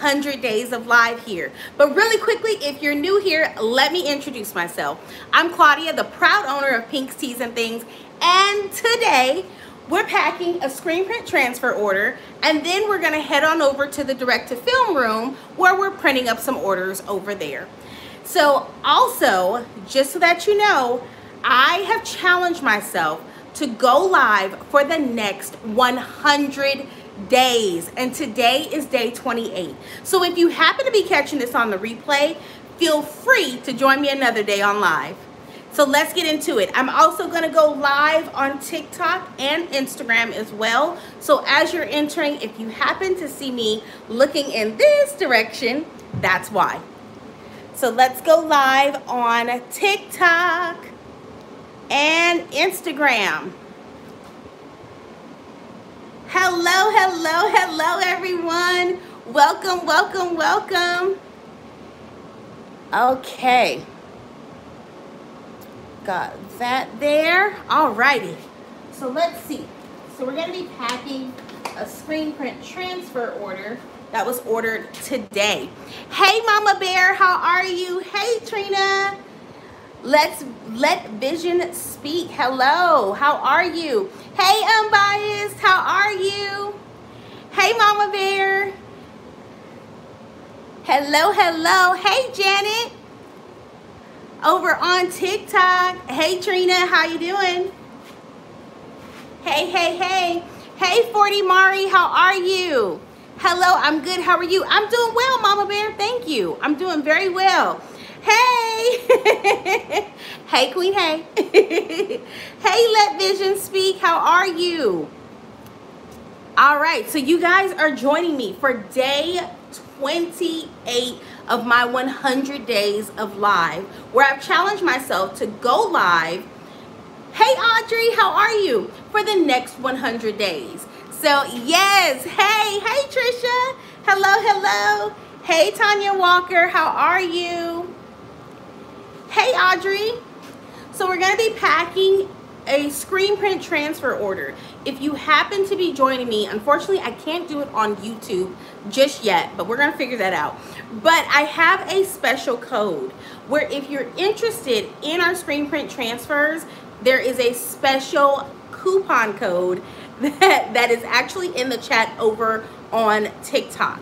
100 days of live here. But really quickly, if you're new here, let me introduce myself. I'm Claudia, the proud owner of Pink's Tees and Things, and today we're packing a screen print transfer order and then we're gonna head on over to the direct to film room where we're printing up some orders over there. So also, just so that you know, I have challenged myself to go live for the next 100 days and today is day 28 so if you happen to be catching this on the replay feel free to join me another day on live. So let's get into it. I'm also going to go live on tiktok and instagram as well. So as you're entering if you happen to see me looking in this direction that's why. So let's go live on tiktok and instagram Hello, hello, hello, everyone. Welcome, welcome, welcome. Okay. Got that there. All righty. So let's see. So we're going to be packing a screen print transfer order that was ordered today. Hey, Mama Bear, how are you? Hey, Trina. Let's let vision speak. Hello, how are you? Hey, unbiased, how are you? Hey, Mama Bear. Hello, hello. Hey, Janet. Over on TikTok. Hey, Trina, how you doing? Hey, hey, hey. Hey, 40 Mari, how are you? Hello, I'm good. How are you? I'm doing well, Mama Bear. Thank you. I'm doing very well. Hey! hey, Queen, hey. hey, Let Vision Speak. How are you? All right, so you guys are joining me for day 28 of my 100 days of live, where I've challenged myself to go live. Hey, Audrey, how are you? For the next 100 days. So, yes, hey, hey, Trisha. Hello, hello. Hey, Tanya Walker, how are you? Hey, Audrey. So we're going to be packing a screen print transfer order. If you happen to be joining me, unfortunately, I can't do it on YouTube just yet, but we're going to figure that out. But I have a special code where if you're interested in our screen print transfers, there is a special coupon code that, that is actually in the chat over on TikTok.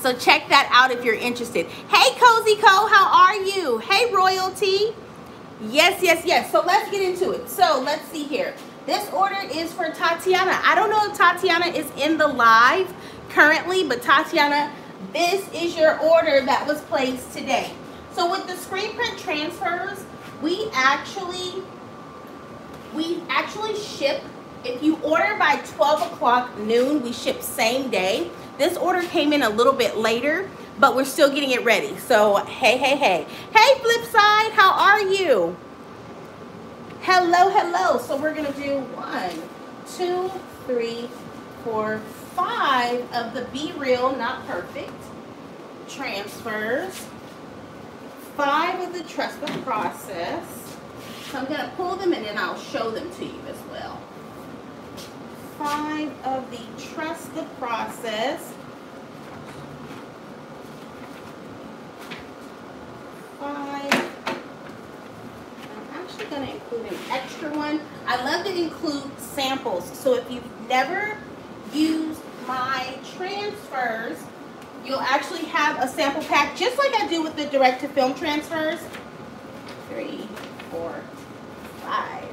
So check that out if you're interested. Hey, Cozy Co, how are you? Hey, Royalty. Yes, yes, yes. So let's get into it. So let's see here. This order is for Tatiana. I don't know if Tatiana is in the live currently, but Tatiana, this is your order that was placed today. So with the screen print transfers, we actually, we actually ship, if you order by 12 o'clock noon, we ship same day. This order came in a little bit later, but we're still getting it ready. So, hey, hey, hey. Hey, Flipside, how are you? Hello, hello. So we're going to do one, two, three, four, five of the Be Real, Not Perfect transfers. Five of the Trust the Process. So I'm going to pull them and then I'll show them to you as well five of the Trust the Process. Five. I'm actually going to include an extra one. I love to include samples. So if you've never used my transfers, you'll actually have a sample pack just like I do with the direct to film transfers. Three, four, five.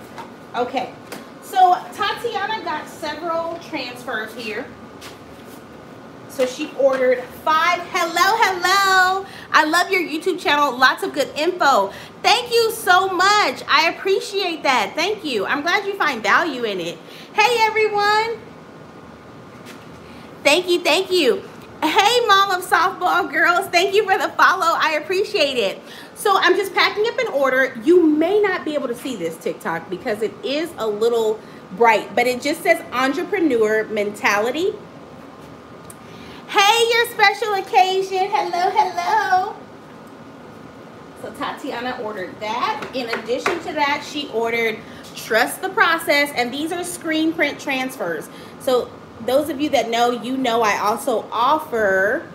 Okay. So Tatiana got several transfers here. So she ordered five. Hello, hello. I love your YouTube channel. Lots of good info. Thank you so much. I appreciate that. Thank you. I'm glad you find value in it. Hey, everyone. Thank you. Thank you. Hey, mom of softball girls. Thank you for the follow. I appreciate it. So I'm just packing up an order. You may not be able to see this TikTok because it is a little bright, but it just says entrepreneur mentality. Hey, your special occasion. Hello, hello. So Tatiana ordered that. In addition to that, she ordered Trust the Process, and these are screen print transfers. So those of you that know, you know I also offer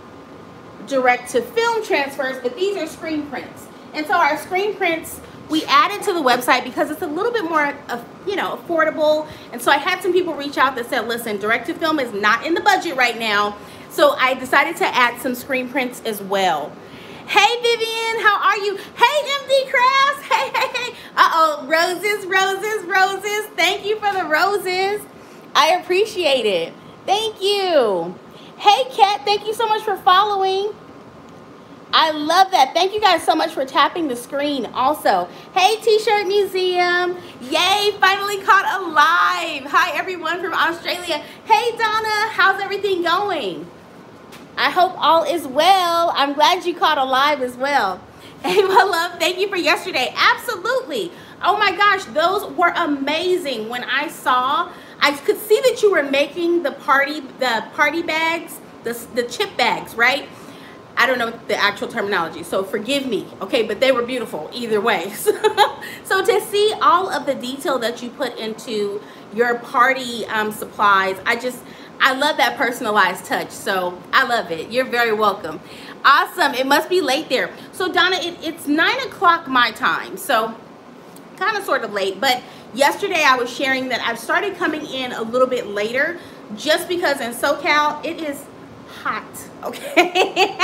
direct to film transfers, but these are screen prints. And so our screen prints, we added to the website because it's a little bit more, uh, you know, affordable. And so I had some people reach out that said, listen, direct to film is not in the budget right now. So I decided to add some screen prints as well. Hey Vivian, how are you? Hey MD Crafts, hey, hey, hey. Uh-oh, roses, roses, roses. Thank you for the roses. I appreciate it. Thank you. Hey Kat, thank you so much for following. I love that. Thank you guys so much for tapping the screen also. Hey, T-shirt museum. Yay, finally caught alive. Hi, everyone from Australia. Hey, Donna, how's everything going? I hope all is well. I'm glad you caught alive as well. Hey, my love, thank you for yesterday. Absolutely. Oh my gosh, those were amazing. When I saw, I could see that you were making the party, the party bags, the, the chip bags, right? I don't know the actual terminology, so forgive me, okay? But they were beautiful either way. so to see all of the detail that you put into your party um, supplies, I just, I love that personalized touch. So I love it. You're very welcome. Awesome. It must be late there. So Donna, it, it's nine o'clock my time. So kind of sort of late, but yesterday I was sharing that I've started coming in a little bit later just because in SoCal it is hot, okay?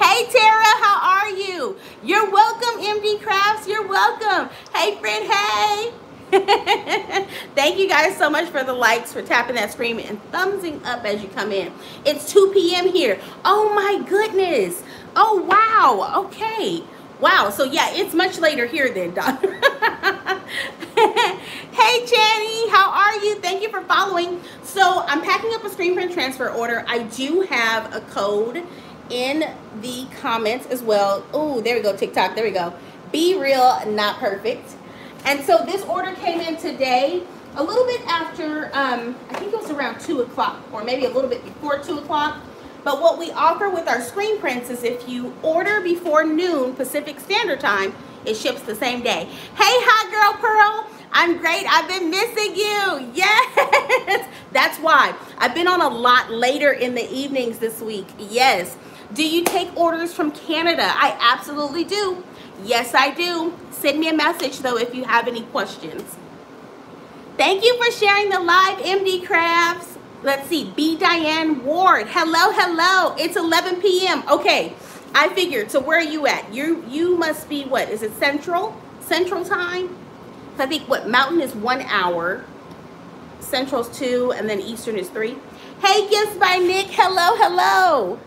hey, Tara, how are you? You're welcome, MD Crafts. You're welcome. Hey, friend, hey. Thank you guys so much for the likes, for tapping that screen and thumbsing up as you come in. It's 2 p.m. here. Oh my goodness. Oh, wow. Okay. Wow, so yeah, it's much later here then, Don. hey, Channy, how are you? Thank you for following. So I'm packing up a screen print transfer order. I do have a code in the comments as well. Oh, there we go, TikTok, there we go. Be real, not perfect. And so this order came in today, a little bit after, um, I think it was around 2 o'clock, or maybe a little bit before 2 o'clock. But what we offer with our screen prints is if you order before noon Pacific Standard Time, it ships the same day. Hey, hot girl Pearl. I'm great. I've been missing you. Yes. That's why. I've been on a lot later in the evenings this week. Yes. Do you take orders from Canada? I absolutely do. Yes, I do. Send me a message, though, if you have any questions. Thank you for sharing the live MD Crafts. Let's see, B. Diane Ward. Hello, hello. It's 11 p.m. Okay, I figured. So where are you at? You you must be what? Is it Central? Central time? I think what Mountain is one hour, Central's two, and then Eastern is three. Hey, gifts by Nick. Hello, hello.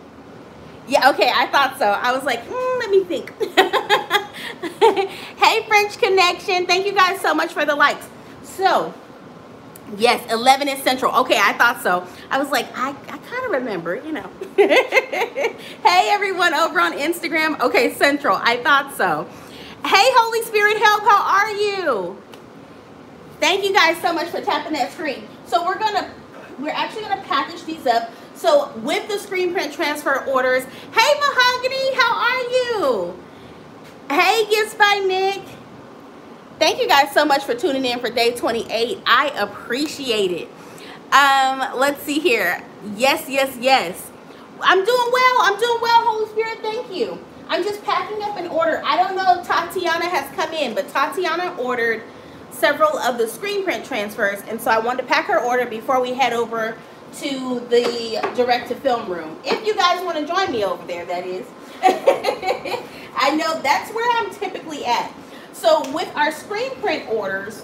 Yeah, okay, I thought so. I was like, mm, let me think. hey, French Connection. Thank you guys so much for the likes. So, Yes, 11 is Central. Okay, I thought so. I was like, I, I kind of remember, you know. hey, everyone over on Instagram. Okay, Central. I thought so. Hey, Holy Spirit Help, how are you? Thank you guys so much for tapping that screen. So we're going to, we're actually going to package these up. So with the screen print transfer orders, hey, Mahogany, how are you? Hey, Gifts by Nick. Thank you guys so much for tuning in for day 28. I appreciate it. Um, let's see here. Yes, yes, yes. I'm doing well. I'm doing well, Holy Spirit. Thank you. I'm just packing up an order. I don't know if Tatiana has come in, but Tatiana ordered several of the screen print transfers. And so I wanted to pack her order before we head over to the direct to film room. If you guys want to join me over there, that is. I know that's where I'm typically at. So with our screen print orders,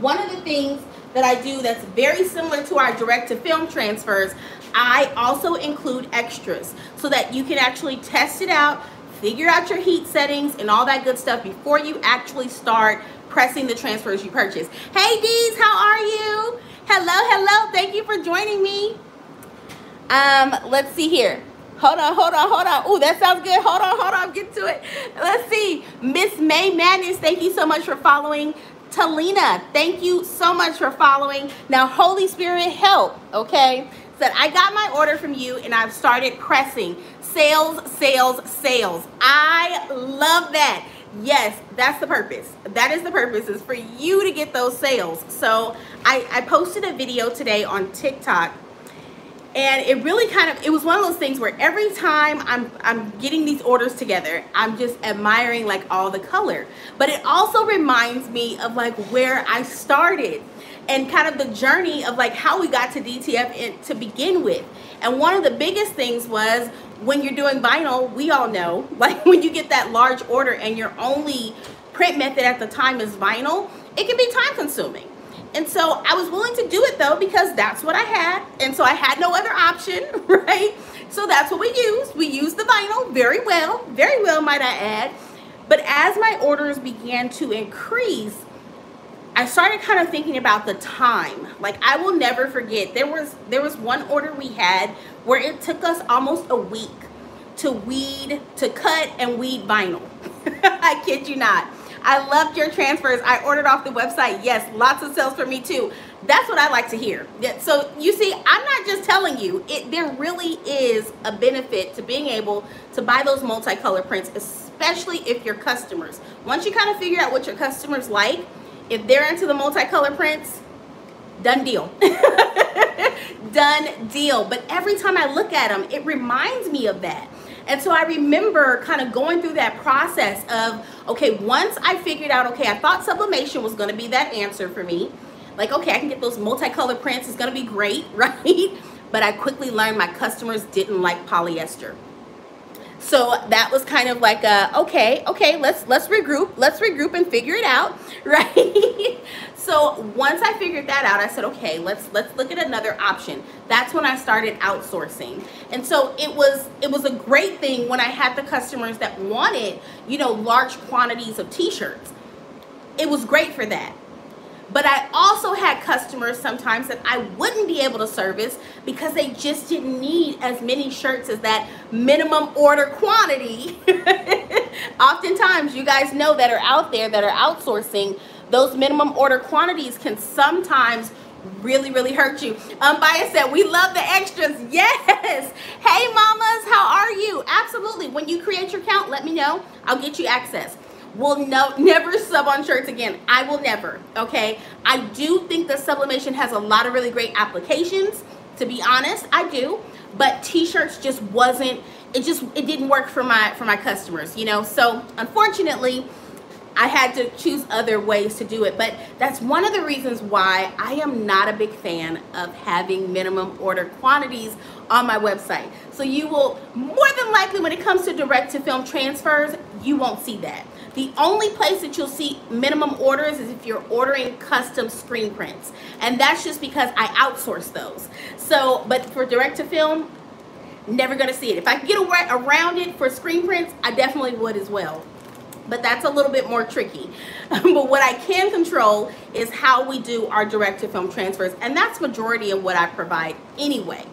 one of the things that I do that's very similar to our direct to film transfers, I also include extras so that you can actually test it out, figure out your heat settings and all that good stuff before you actually start pressing the transfers you purchase. Hey Dees, how are you? Hello, hello, thank you for joining me. Um, let's see here. Hold on, hold on, hold on. Oh, that sounds good. Hold on, hold on, get to it. Let's see. Miss May Madness, thank you so much for following. Talina, thank you so much for following. Now, Holy Spirit, help, okay? Said, I got my order from you and I've started pressing. Sales, sales, sales. I love that. Yes, that's the purpose. That is the purpose is for you to get those sales. So I, I posted a video today on TikTok and it really kind of it was one of those things where every time I'm I'm getting these orders together I'm just admiring like all the color. But it also reminds me of like where I started and kind of the journey of like how we got to DTF in, to begin with. And one of the biggest things was when you're doing vinyl we all know like when you get that large order and your only print method at the time is vinyl it can be time consuming and so I was willing to do it though because that's what I had. And so I had no other option, right? So that's what we used. We used the vinyl very well, very well might I add. But as my orders began to increase, I started kind of thinking about the time. Like I will never forget. There was there was one order we had where it took us almost a week to weed, to cut and weed vinyl. I kid you not. I loved your transfers. I ordered off the website. Yes, lots of sales for me too. That's what I like to hear. So you see, I'm not just telling you, it there really is a benefit to being able to buy those multicolor prints, especially if your customers, once you kind of figure out what your customers like, if they're into the multicolor prints, done deal. done deal. But every time I look at them, it reminds me of that. And so I remember kind of going through that process of, okay, once I figured out, okay, I thought sublimation was going to be that answer for me. Like, okay, I can get those multicolored prints. It's going to be great, right? But I quickly learned my customers didn't like polyester. So that was kind of like a, okay, okay, let's let's regroup, let's regroup and figure it out, right? So once I figured that out, I said, okay, let's let's look at another option. That's when I started outsourcing. And so it was it was a great thing when I had the customers that wanted, you know, large quantities of t-shirts. It was great for that. But I also had customers sometimes that I wouldn't be able to service because they just didn't need as many shirts as that minimum order quantity. Oftentimes, you guys know that are out there that are outsourcing, those minimum order quantities can sometimes really, really hurt you. Um, Baya said, we love the extras. Yes. Hey, mamas, how are you? Absolutely. When you create your account, let me know. I'll get you access will no never sub on shirts again. I will never, okay? I do think that sublimation has a lot of really great applications, to be honest, I do. But t-shirts just wasn't, it just, it didn't work for my, for my customers, you know? So unfortunately, I had to choose other ways to do it. But that's one of the reasons why I am not a big fan of having minimum order quantities on my website. So you will, more than likely when it comes to direct to film transfers, you won't see that. The only place that you'll see minimum orders is if you're ordering custom screen prints. And that's just because I outsource those. So, but for direct to film, never gonna see it. If I could get around it for screen prints, I definitely would as well. But that's a little bit more tricky. but what I can control is how we do our direct to film transfers. And that's majority of what I provide anyway.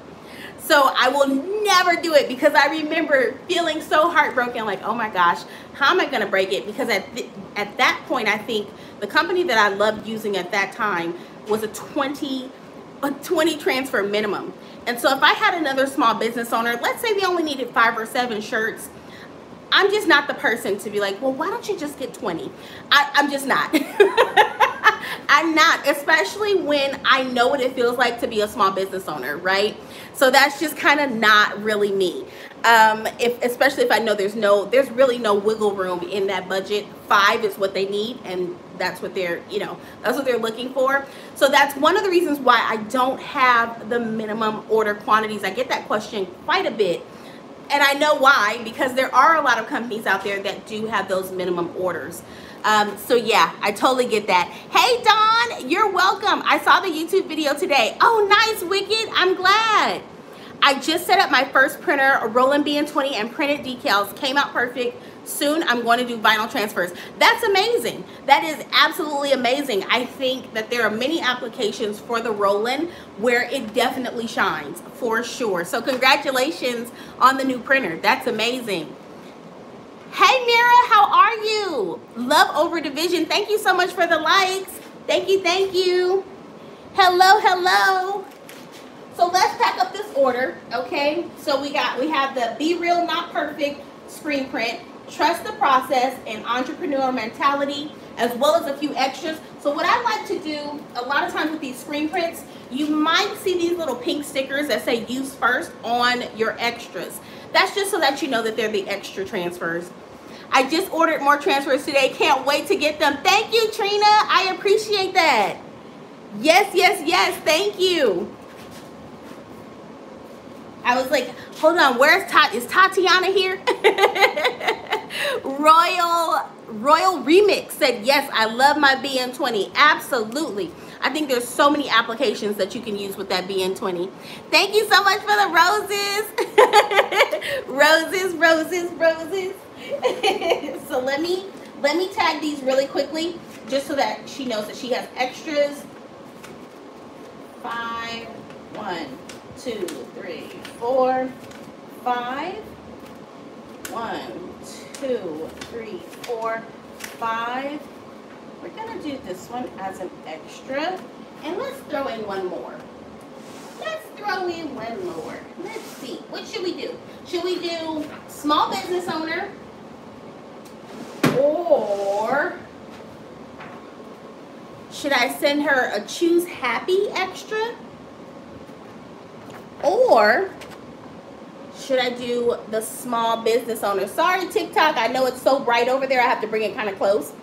So I will never do it because I remember feeling so heartbroken like, oh my gosh, how am I going to break it? Because at, at that point, I think the company that I loved using at that time was a 20, a 20 transfer minimum. And so if I had another small business owner, let's say they only needed five or seven shirts, I'm just not the person to be like, well, why don't you just get 20? I, I'm just not. I'm not, especially when I know what it feels like to be a small business owner, right? So that's just kind of not really me. Um, if especially if I know there's no, there's really no wiggle room in that budget. Five is what they need, and that's what they're, you know, that's what they're looking for. So that's one of the reasons why I don't have the minimum order quantities. I get that question quite a bit. And I know why, because there are a lot of companies out there that do have those minimum orders. Um, so yeah, I totally get that. Hey Dawn, you're welcome. I saw the YouTube video today. Oh, nice, Wicked. I'm glad. I just set up my first printer, a Roland BN20 and printed decals. Came out perfect. Soon I'm going to do vinyl transfers. That's amazing. That is absolutely amazing. I think that there are many applications for the Roland where it definitely shines for sure. So congratulations on the new printer. That's amazing. Hey Mira, how are you? Love over division. Thank you so much for the likes. Thank you, thank you. Hello, hello. So let's pack up this order, okay? So we got we have the Be Real Not Perfect screen print, trust the process and entrepreneur mentality, as well as a few extras. So what I like to do, a lot of times with these screen prints, you might see these little pink stickers that say use first on your extras. That's just so that you know that they're the extra transfers. I just ordered more transfers today. Can't wait to get them. Thank you, Trina. I appreciate that. Yes, yes, yes. Thank you. I was like, hold on, where's Tat? Is Tatiana here? Royal Royal Remix said, yes, I love my BN20. Absolutely. I think there's so many applications that you can use with that BN20. Thank you so much for the roses. roses, roses, roses. so let me let me tag these really quickly just so that she knows that she has extras. Five, one, two, three, four, five. One, two, three, four, five. We're gonna do this one as an extra. And let's throw in one more. Let's throw in one more. Let's see, what should we do? Should we do small business owner or should I send her a choose happy extra? Or should I do the small business owner? Sorry, TikTok. I know it's so bright over there. I have to bring it kind of close.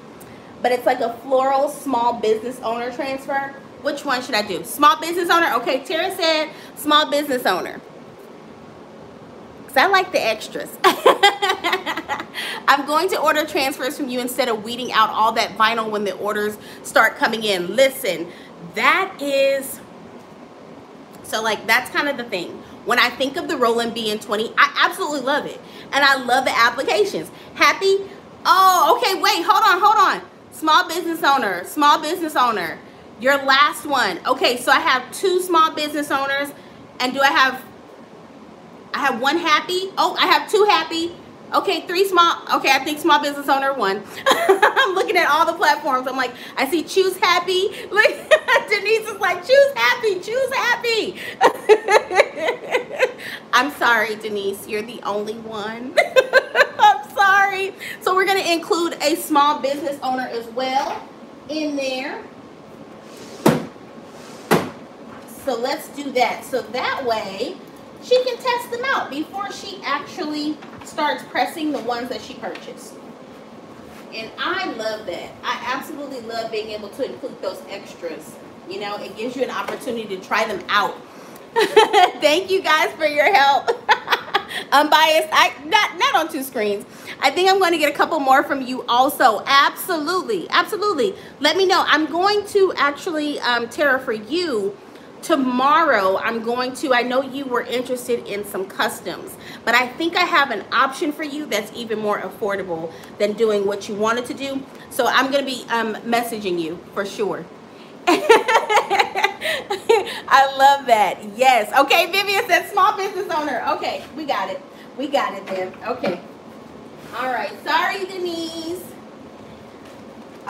But it's like a floral small business owner transfer. Which one should I do? Small business owner? Okay, Tara said small business owner. Because I like the extras. I'm going to order transfers from you instead of weeding out all that vinyl when the orders start coming in. Listen, that is... So, like, that's kind of the thing when I think of the Roland BN20, I absolutely love it. And I love the applications. Happy? Oh, okay, wait, hold on, hold on. Small business owner, small business owner. Your last one. Okay, so I have two small business owners. And do I have, I have one happy? Oh, I have two happy. Okay, three small, okay, I think small business owner one. I'm looking at all the platforms. I'm like, I see choose happy. Look, Denise is like, choose happy, choose happy. I'm sorry, Denise, you're the only one. I'm sorry. So we're gonna include a small business owner as well in there. So let's do that. So that way, she can test them out before she actually starts pressing the ones that she purchased. And I love that. I absolutely love being able to include those extras. You know, it gives you an opportunity to try them out. Thank you guys for your help. Unbiased, I not not on two screens. I think I'm going to get a couple more from you also. Absolutely, absolutely. Let me know. I'm going to actually, um, Tara, for you, tomorrow I'm going to, I know you were interested in some customs, but I think I have an option for you that's even more affordable than doing what you wanted to do. So I'm going to be um, messaging you for sure. I love that. Yes. Okay, Vivian said small business owner. Okay, we got it. We got it then. Okay. All right. Sorry, Denise.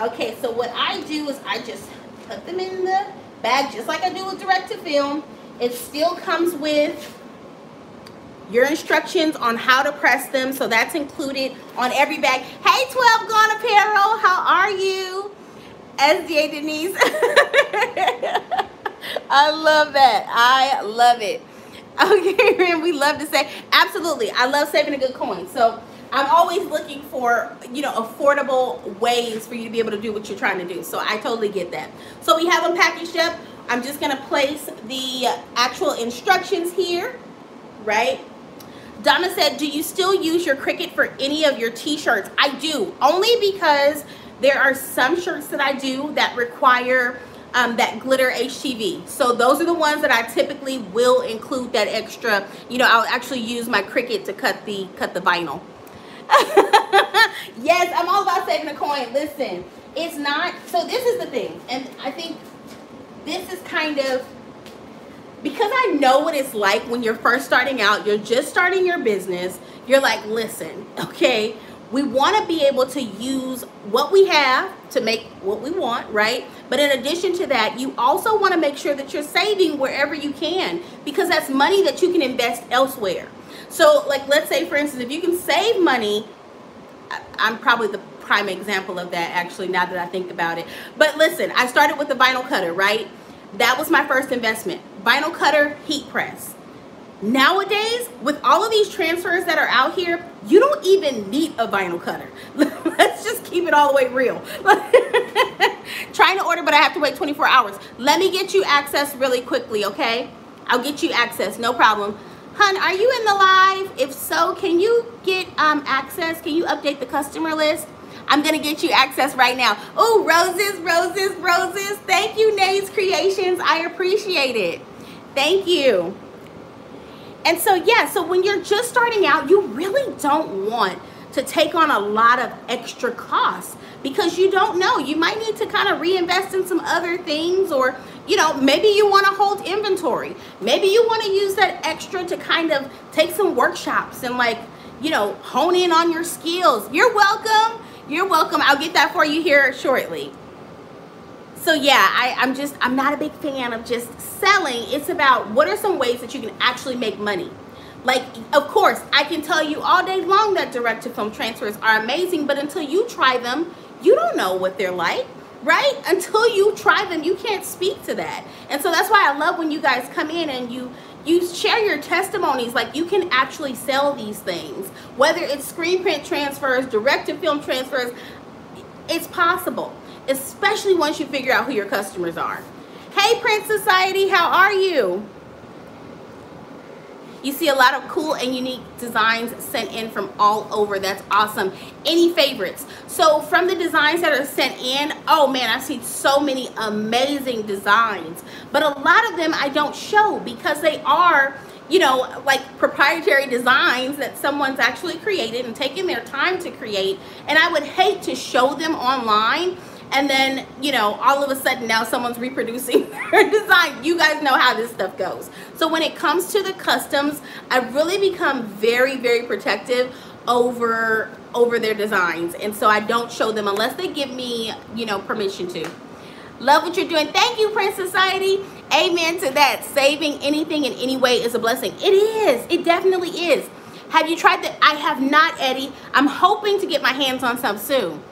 Okay, so what I do is I just put them in the bag just like I do with direct to film. It still comes with your instructions on how to press them. So that's included on every bag. Hey, 12 Gone Apparel, how are you? SDA Denise. I love that. I love it. Okay, and we love to say, absolutely. I love saving a good coin. So I'm always looking for, you know, affordable ways for you to be able to do what you're trying to do. So I totally get that. So we have them packaged up. I'm just going to place the actual instructions here, right? Donna said, do you still use your Cricut for any of your t-shirts? I do, only because there are some shirts that I do that require um, that glitter HTV. So those are the ones that I typically will include that extra, you know, I'll actually use my Cricut to cut the, cut the vinyl. yes, I'm all about saving a coin. Listen, it's not, so this is the thing, and I think this is kind of, because I know what it's like when you're first starting out, you're just starting your business, you're like, listen, okay, we want to be able to use what we have to make what we want, right? But in addition to that, you also want to make sure that you're saving wherever you can because that's money that you can invest elsewhere. So like, let's say for instance, if you can save money, I'm probably the prime example of that actually now that I think about it. But listen, I started with the vinyl cutter, right? That was my first investment. Vinyl cutter, heat press. Nowadays, with all of these transfers that are out here, you don't even need a vinyl cutter. Let's just keep it all the way real. Trying to order, but I have to wait 24 hours. Let me get you access really quickly, okay? I'll get you access, no problem. Hun, are you in the live? If so, can you get um, access? Can you update the customer list? I'm gonna get you access right now. Oh, roses, roses, roses. Thank you, Nays Creations. I appreciate it. Thank you. And so, yeah, so when you're just starting out, you really don't want to take on a lot of extra costs because you don't know. You might need to kind of reinvest in some other things or, you know, maybe you want to hold inventory. Maybe you want to use that extra to kind of take some workshops and like, you know, hone in on your skills. You're welcome. You're welcome. I'll get that for you here shortly so yeah I, i'm just i'm not a big fan of just selling it's about what are some ways that you can actually make money like of course i can tell you all day long that direct to film transfers are amazing but until you try them you don't know what they're like right? Until you try them you can't speak to that. And so that's why i love when you guys come in and you you share your testimonies. Like you can actually sell these things. Whether it's screen print transfers direct to film transfers it's possible. Especially once you figure out who your customers are. Hey, Print Society, how are you? You see a lot of cool and unique designs sent in from all over. That's awesome. Any favorites? So from the designs that are sent in, oh man, I've seen so many amazing designs. But a lot of them I don't show because they are, you know, like proprietary designs that someone's actually created and taken their time to create. And I would hate to show them online and then you know all of a sudden now someone's reproducing their design. You guys know how this stuff goes. So when it comes to the customs i've really become very very protective over over their designs. And so i don't show them unless they give me you know permission to. Love what you're doing. Thank you Print Society. Amen to that. Saving anything in any way is a blessing. It is. It definitely is. Have you tried that i have not eddie. I'm hoping to get my hands on some soon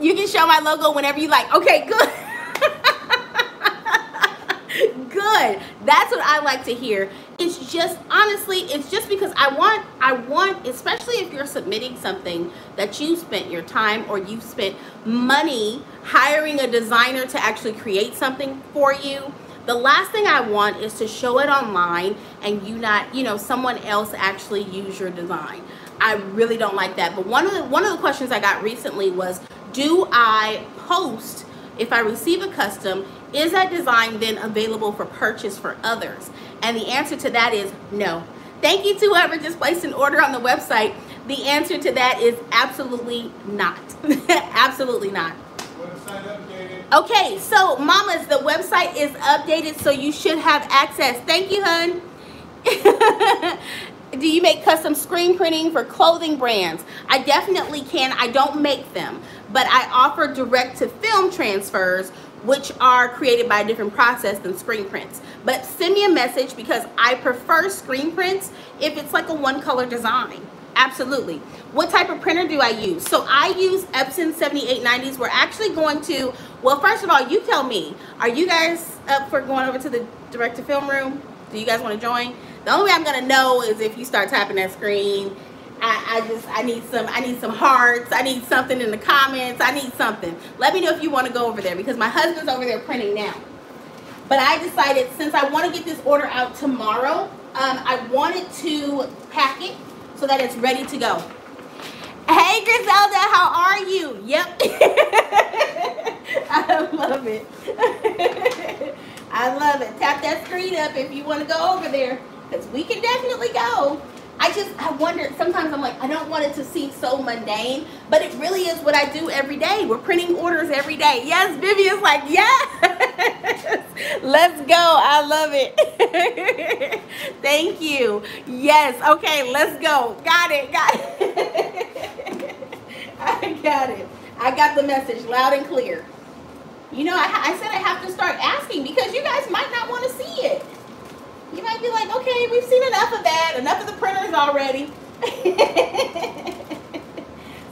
you can show my logo whenever you like. Okay, good. good. That's what I like to hear. It's just honestly, it's just because I want I want especially if you're submitting something that you spent your time or you've spent money hiring a designer to actually create something for you. The last thing I want is to show it online and you not, you know, someone else actually use your design. I really don't like that. But one of the one of the questions I got recently was do I post if I receive a custom, is that design then available for purchase for others? And the answer to that is no. Thank you to whoever just placed an order on the website. The answer to that is absolutely not. absolutely not. Okay, so mamas, the website is updated, so you should have access. Thank you, hun. do you make custom screen printing for clothing brands? I definitely can. I don't make them, but I offer direct to film transfers which are created by a different process than screen prints. But send me a message because I prefer screen prints if it's like a one color design. Absolutely. What type of printer do I use? So I use Epson 7890s. We're actually going to, well, first of all, you tell me, are you guys up for going over to the direct to film room? Do you guys want to join? The only way I'm gonna know is if you start tapping that screen. I, I just I need some I need some hearts. I need something in the comments. I need something. Let me know if you want to go over there because my husband's over there printing now. But I decided since I want to get this order out tomorrow, um, I wanted to pack it so that it's ready to go. Hey Griselda, how are you? Yep. I love it. I love it. Tap that screen up if you want to go over there because we can definitely go. I just, I wonder, sometimes I'm like, I don't want it to seem so mundane, but it really is what I do every day. We're printing orders every day. Yes, Vivian's like, yes, let's go. I love it. Thank you. Yes, okay, let's go. Got it, got it. I got it. I got the message loud and clear. You know, I, I said I have to start asking because you guys might not want to see it. You might be like, okay, we've seen enough of that, enough of the printers already.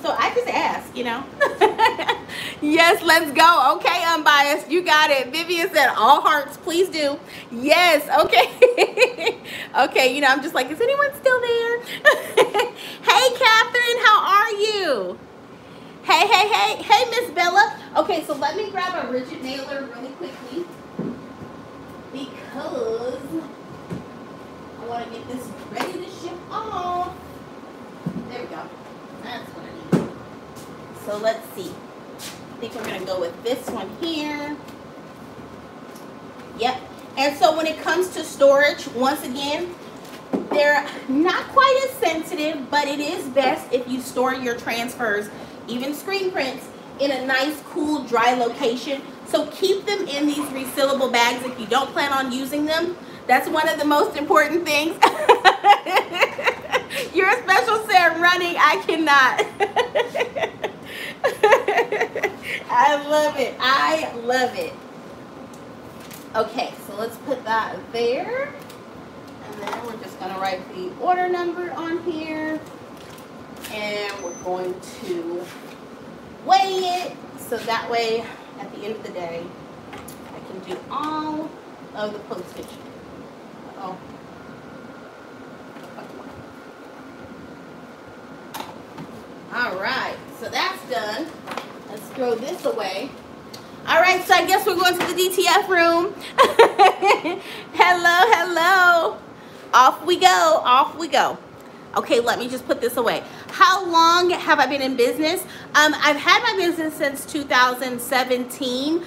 so I just ask, you know. yes, let's go. Okay, unbiased. You got it. Vivian said all hearts, please do. Yes, okay. okay, you know, I'm just like, is anyone still there? hey, Catherine, how are you? Hey, hey, hey, hey, Miss Bella. Okay, so let me grab a rigid nailer really quickly because I want to get this ready to ship off. There we go. That's what I need. So let's see. I think we're going to go with this one here. Yep. And so when it comes to storage, once again, they're not quite as sensitive, but it is best if you store your transfers, even screen prints, in a nice, cool, dry location. So keep them in these resealable bags if you don't plan on using them. That's one of the most important things. You're a special set running, I cannot. I love it. I love it. Okay, so let's put that there. And then we're just gonna write the order number on here. And we're going to weigh it so that way at the end of the day I can do all of the postage. Oh. All right, so that's done. Let's throw this away. All right, so I guess we're going to the DTF room. hello, hello. Off we go, off we go. Okay, let me just put this away. How long have I been in business? Um, I've had my business since 2017.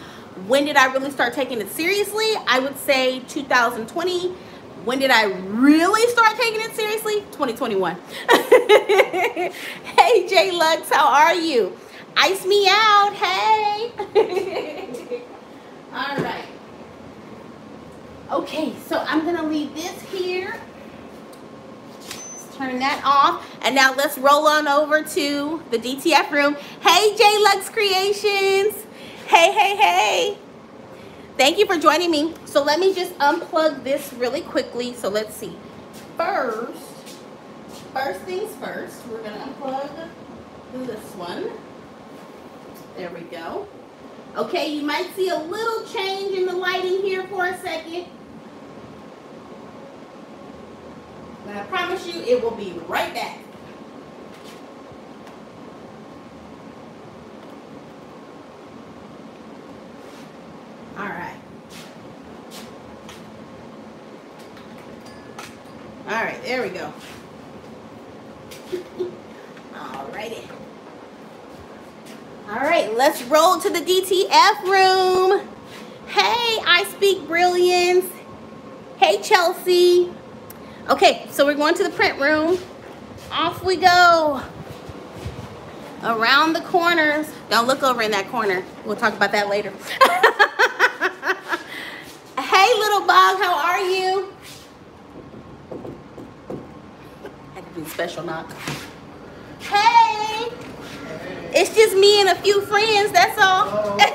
When did I really start taking it seriously? I would say 2020. When did I really start taking it seriously? 2021. hey, Jay Lux, how are you? Ice me out, hey. All right. Okay, so I'm gonna leave this here Let's turn that off. And now let's roll on over to the DTF room. Hey, J Lux Creations. Hey, hey, hey. Thank you for joining me. So let me just unplug this really quickly. So let's see. First, first things first, we're gonna unplug this one. There we go. Okay, you might see a little change in the lighting here for a second. But I promise you it will be right back. All right. All right, there we go. All righty. All right, let's roll to the DTF room. Hey, I speak brilliance. Hey, Chelsea. Okay, so we're going to the print room. Off we go. Around the corners. Don't look over in that corner. We'll talk about that later. hey, little bug, how are you? Had to do special knock. Hey! It's just me and a few friends, that's all.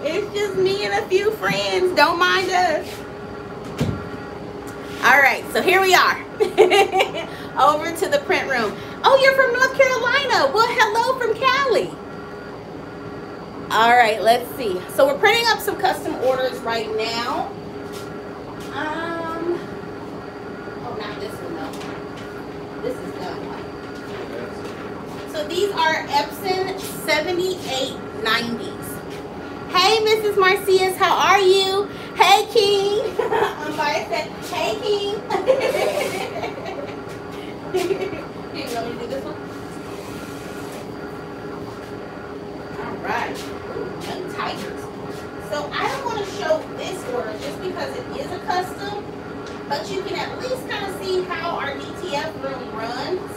It's just me and a few friends. Don't mind us. All right, so here we are. Over to the print room. Oh, you're from North Carolina. Well, hello from Cali. All right, let's see. So we're printing up some custom orders right now. Um, oh, not this one though. This is that one. So these are Epson 7890s. Hey, Mrs. Marcias, how are you? Hey, King. I'm sorry, I said, hey, King. you want me to do this one? Right. Ooh, tigers. So I don't want to show this order just because it is a custom, but you can at least kind of see how our DTF room runs.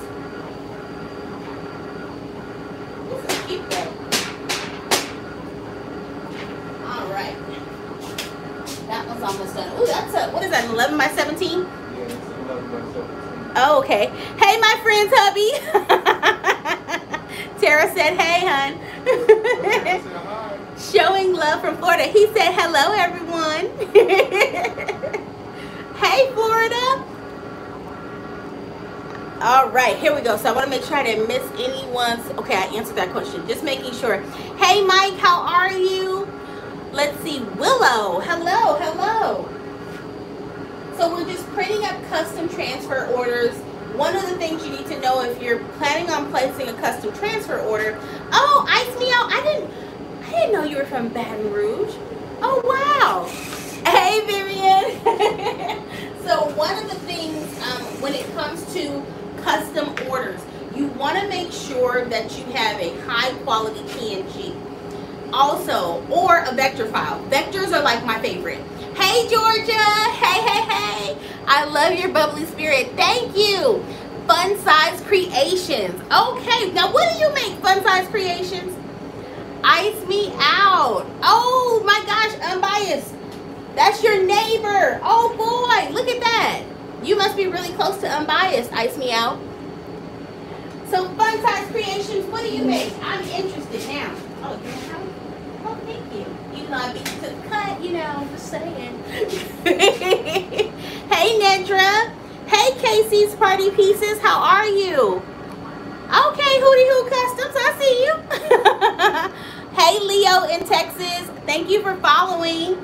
This is cute though. That one's almost done. Ooh, that's a, what is that, 11 by 17? Yeah, 11 by 17. Oh, okay. Hey, my friends, hubby. Tara said, hey, hun. Showing love from Florida. He said, hello, everyone. hey, Florida. All right, here we go. So I want to make sure I didn't miss anyone's. Okay, I answered that question. Just making sure. Hey, Mike, how are you? Let's see. Willow, hello, hello. So we're just printing up custom transfer orders. One of the things you need to know if you're planning on placing a custom transfer order. Oh, Ice Me Out. I didn't. I didn't know you were from Baton Rouge. Oh wow. Hey, Vivian. so one of the things um, when it comes to custom orders. You want to make sure that you have a high quality PNG. Also, or a vector file. Vectors are like my favorite. Hey Georgia, hey, hey, hey. I love your bubbly spirit. Thank you. Fun Size Creations. Okay, now what do you make, Fun Size Creations? Ice me out. Oh my gosh, unbiased. That's your neighbor. Oh boy, look at that. You must be really close to unbiased. Ice me out. So fun size creations, what do you make? I'm interested now. Oh, cut, you know, I'm just saying. hey Nedra. Hey Casey's Party Pieces, how are you? Okay, Hootie Hoo Customs, I see you. hey Leo in Texas, thank you for following.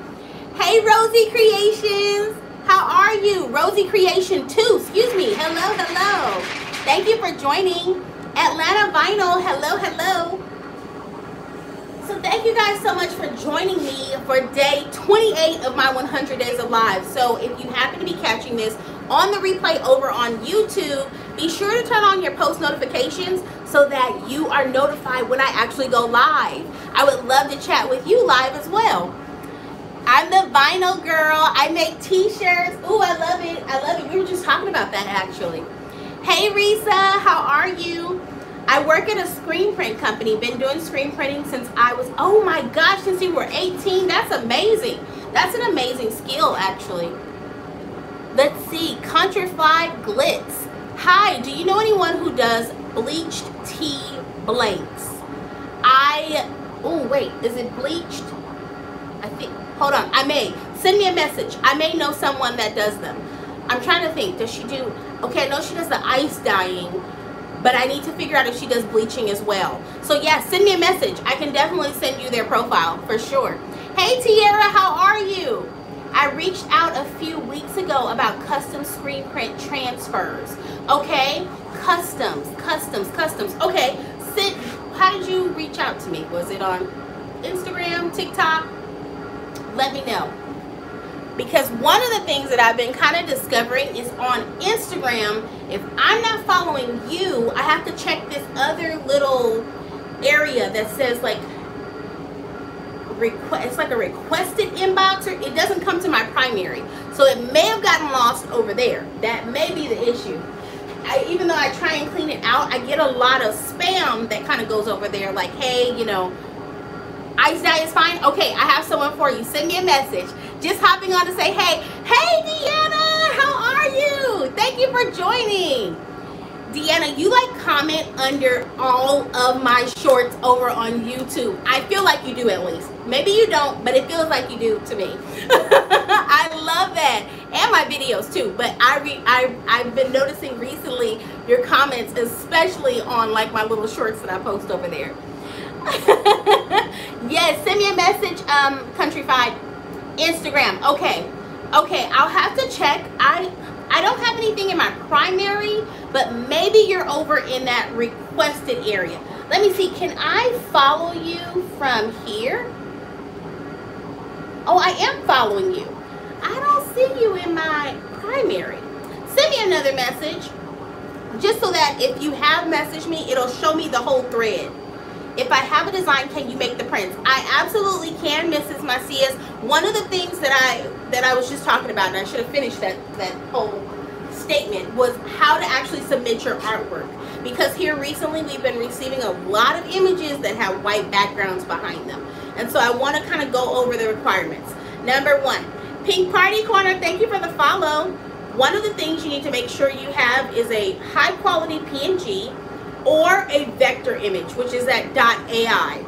Hey Rosie Creations. How are you? Rosie Creation 2, excuse me. Hello, hello. Thank you for joining. Atlanta Vinyl, hello, hello. So thank you guys so much for joining me for day 28 of my 100 Days of Live. So if you happen to be catching this on the replay over on YouTube, be sure to turn on your post notifications so that you are notified when I actually go live. I would love to chat with you live as well. I'm the vinyl girl. I make t-shirts. Ooh, I love it. I love it. We were just talking about that actually. Hey Risa, how are you? I work at a screen print company. Been doing screen printing since I was, oh my gosh, since you were 18. That's amazing. That's an amazing skill actually. Let's see, Countrify Glitz. Hi, do you know anyone who does bleached tee blanks? I, oh wait, is it bleached? I think, hold on, I may. Send me a message. I may know someone that does them. I'm trying to think, does she do, okay, I know she does the ice dyeing, but I need to figure out if she does bleaching as well. So yeah, send me a message. I can definitely send you their profile for sure. Hey Tiara, how are you? I reached out a few weeks ago about custom screen print transfers. Okay, customs, customs, customs. Okay, Sid, how did you reach out to me? Was it on Instagram, TikTok? let me know. Because one of the things that I've been kind of discovering is on Instagram, if I'm not following you, I have to check this other little area that says like request it's like a requested inbox or it doesn't come to my primary. So it may have gotten lost over there. That may be the issue. I, even though I try and clean it out I get a lot of spam that kind of goes over there like hey you know Ice dye is fine? Okay, I have someone for you. Send me a message. Just hopping on to say, hey, hey, Deanna, how are you? Thank you for joining. Deanna, you like comment under all of my shorts over on YouTube. I feel like you do at least. Maybe you don't, but it feels like you do to me. I love that. And my videos too. But I re I, I've been noticing recently your comments, especially on like my little shorts that I post over there. yes, send me a message, um, Countrified. Instagram. Okay. Okay, I'll have to check. I I don't have anything in my primary, but maybe you're over in that requested area. Let me see. Can I follow you from here? Oh, I am following you. I don't see you in my primary. Send me another message just so that if you have messaged me, it'll show me the whole thread. If I have a design, can you make the prints? I absolutely can, Mrs. Macias. One of the things that I that I was just talking about, and I should have finished that, that whole statement, was how to actually submit your artwork. Because here recently we've been receiving a lot of images that have white backgrounds behind them. And so I want to kind of go over the requirements. Number one, Pink Party Corner, thank you for the follow. One of the things you need to make sure you have is a high quality PNG or a vector image, which is that .ai.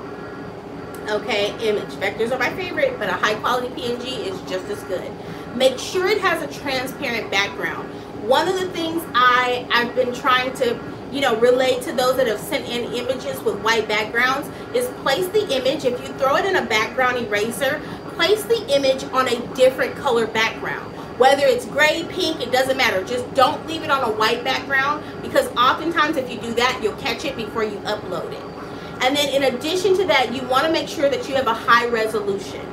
Okay, image. Vectors are my favorite, but a high quality PNG is just as good. Make sure it has a transparent background. one of the things I, I've been trying to you know, relay to those that have sent in images with white backgrounds is place the image, if you throw it in a background eraser, place the image on a different color background. Whether it's gray, pink, it doesn't matter. Just don't leave it on a white background because oftentimes if you do that, you'll catch it before you upload it. And then in addition to that, you want to make sure that you have a high resolution.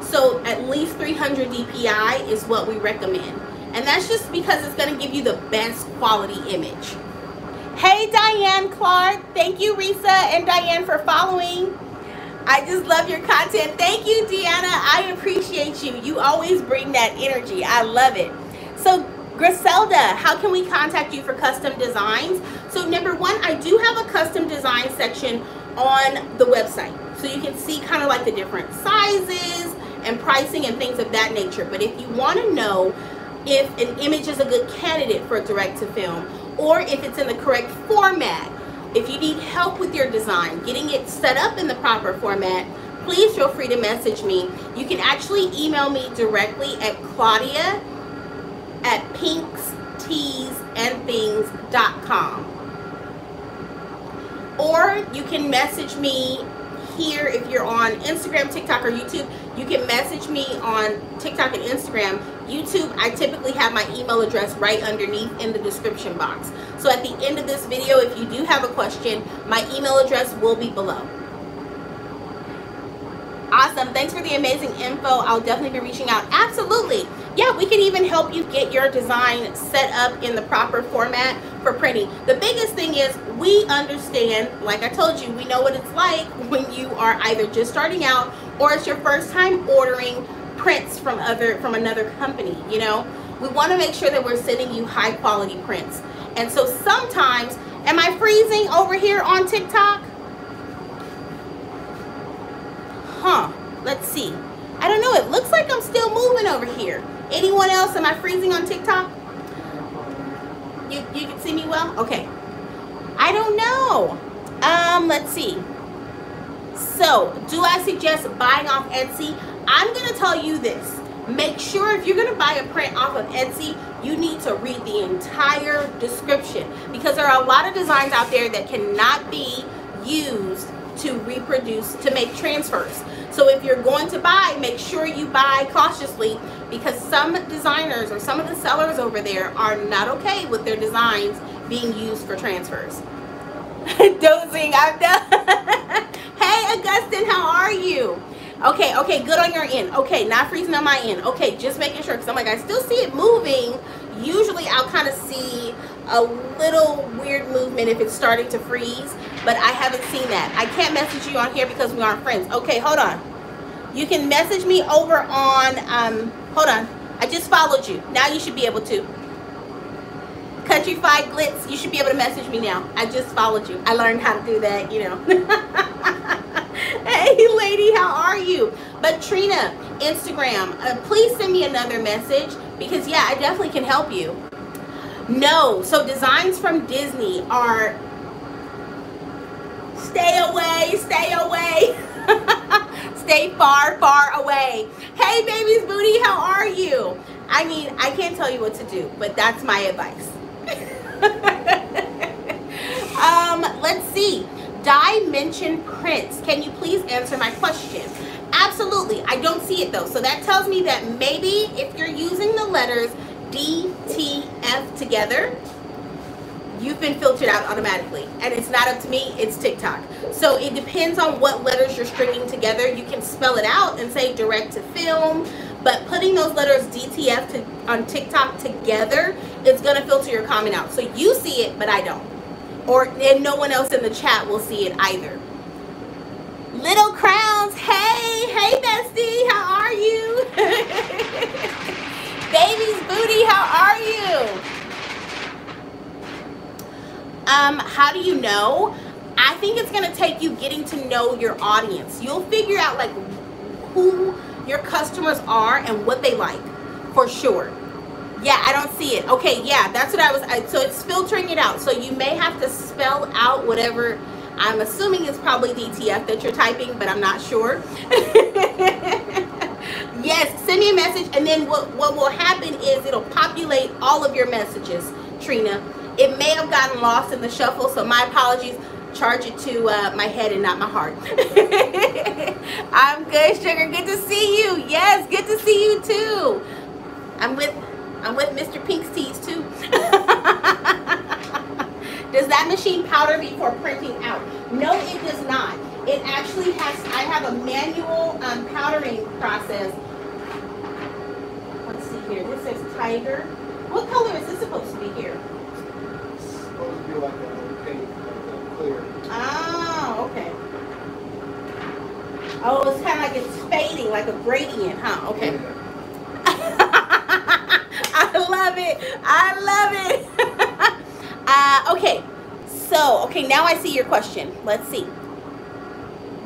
So at least 300 dpi is what we recommend. And that's just because it's going to give you the best quality image. Hey, Diane Clark. Thank you, Risa and Diane, for following. I just love your content. Thank you, Deanna. I appreciate you. You always bring that energy. I love it. So, Griselda, how can we contact you for custom designs? So, number one, I do have a custom design section on the website. So you can see kind of like the different sizes and pricing and things of that nature. But if you want to know if an image is a good candidate for a direct to film or if it's in the correct format. If you need help with your design, getting it set up in the proper format, please feel free to message me. You can actually email me directly at Claudia at pinksteesandthings.com. Or you can message me here if you're on Instagram, TikTok, or YouTube. You can message me on TikTok and Instagram YouTube, I typically have my email address right underneath in the description box. So at the end of this video, if you do have a question, my email address will be below. Awesome. Thanks for the amazing info. I'll definitely be reaching out. Absolutely. Yeah, we can even help you get your design set up in the proper format for printing. The biggest thing is we understand, like I told you, we know what it's like when you are either just starting out or it's your first time ordering prints from other from another company you know? We want to make sure that we're sending you high quality prints. And so sometimes am i freezing over here on tiktok? Huh let's see. I don't know it looks like i'm still moving over here. Anyone else am i freezing on tiktok? You you can see me well? Okay. I don't know. Um let's see so do i suggest buying off etsy I'm going to tell you this. Make sure if you're going to buy a print off of Etsy, you need to read the entire description because there are a lot of designs out there that cannot be used to reproduce, to make transfers. So if you're going to buy, make sure you buy cautiously because some designers or some of the sellers over there are not okay with their designs being used for transfers. Dozing, I'm done. hey, Augustine, how are you? Okay, okay, good on your end. Okay, not freezing on my end. Okay, just making sure because I'm like, I still see it moving. Usually I'll kind of see a little weird movement if it's starting to freeze, but I haven't seen that. I can't message you on here because we aren't friends. Okay, hold on. You can message me over on, um, hold on. I just followed you. Now you should be able to. Countryfied Glitz, you should be able to message me now. I just followed you. I learned how to do that, you know. hey lady how are you but trina instagram uh, please send me another message because yeah i definitely can help you no so designs from disney are stay away stay away stay far far away hey baby's booty how are you i mean i can't tell you what to do but that's my advice um let's see Dimension Prints. Can you please answer my question? Absolutely. I don't see it though. So that tells me that maybe if you're using the letters D, T, F together, you've been filtered out automatically. And it's not up to me, it's TikTok. So it depends on what letters you're stringing together. You can spell it out and say direct to film, but putting those letters DTF to, on TikTok together is gonna filter your comment out. So you see it, but I don't or and no one else in the chat will see it either. Little Crowns, hey, hey bestie, how are you? Baby's booty, how are you? Um, how do you know? I think it's gonna take you getting to know your audience. You'll figure out like who your customers are and what they like for sure. Yeah, I don't see it. Okay, yeah, that's what I was. I, so it's filtering it out. So you may have to spell out whatever. I'm assuming it's probably DTF that you're typing, but I'm not sure. Yes, send me a message, and then what, what will happen is it'll populate all of your messages, Trina. It may have gotten lost in the shuffle, so my apologies. Charge it to uh, my head and not my heart. I'm good, sugar. Good to see you. Yes, good to see you too. I'm with I'm with Mr. Pink's tees too. does that machine powder before printing out? No, it does not. It actually has, I have a manual um, powdering process. Let's see here. This says Tiger. What color is this supposed to be here? It's supposed to be like a clear. Oh, okay. Oh, it's kind of like it's fading, like a gradient, huh? Okay. I love it. I love it. uh, okay. So, okay, now I see your question. Let's see.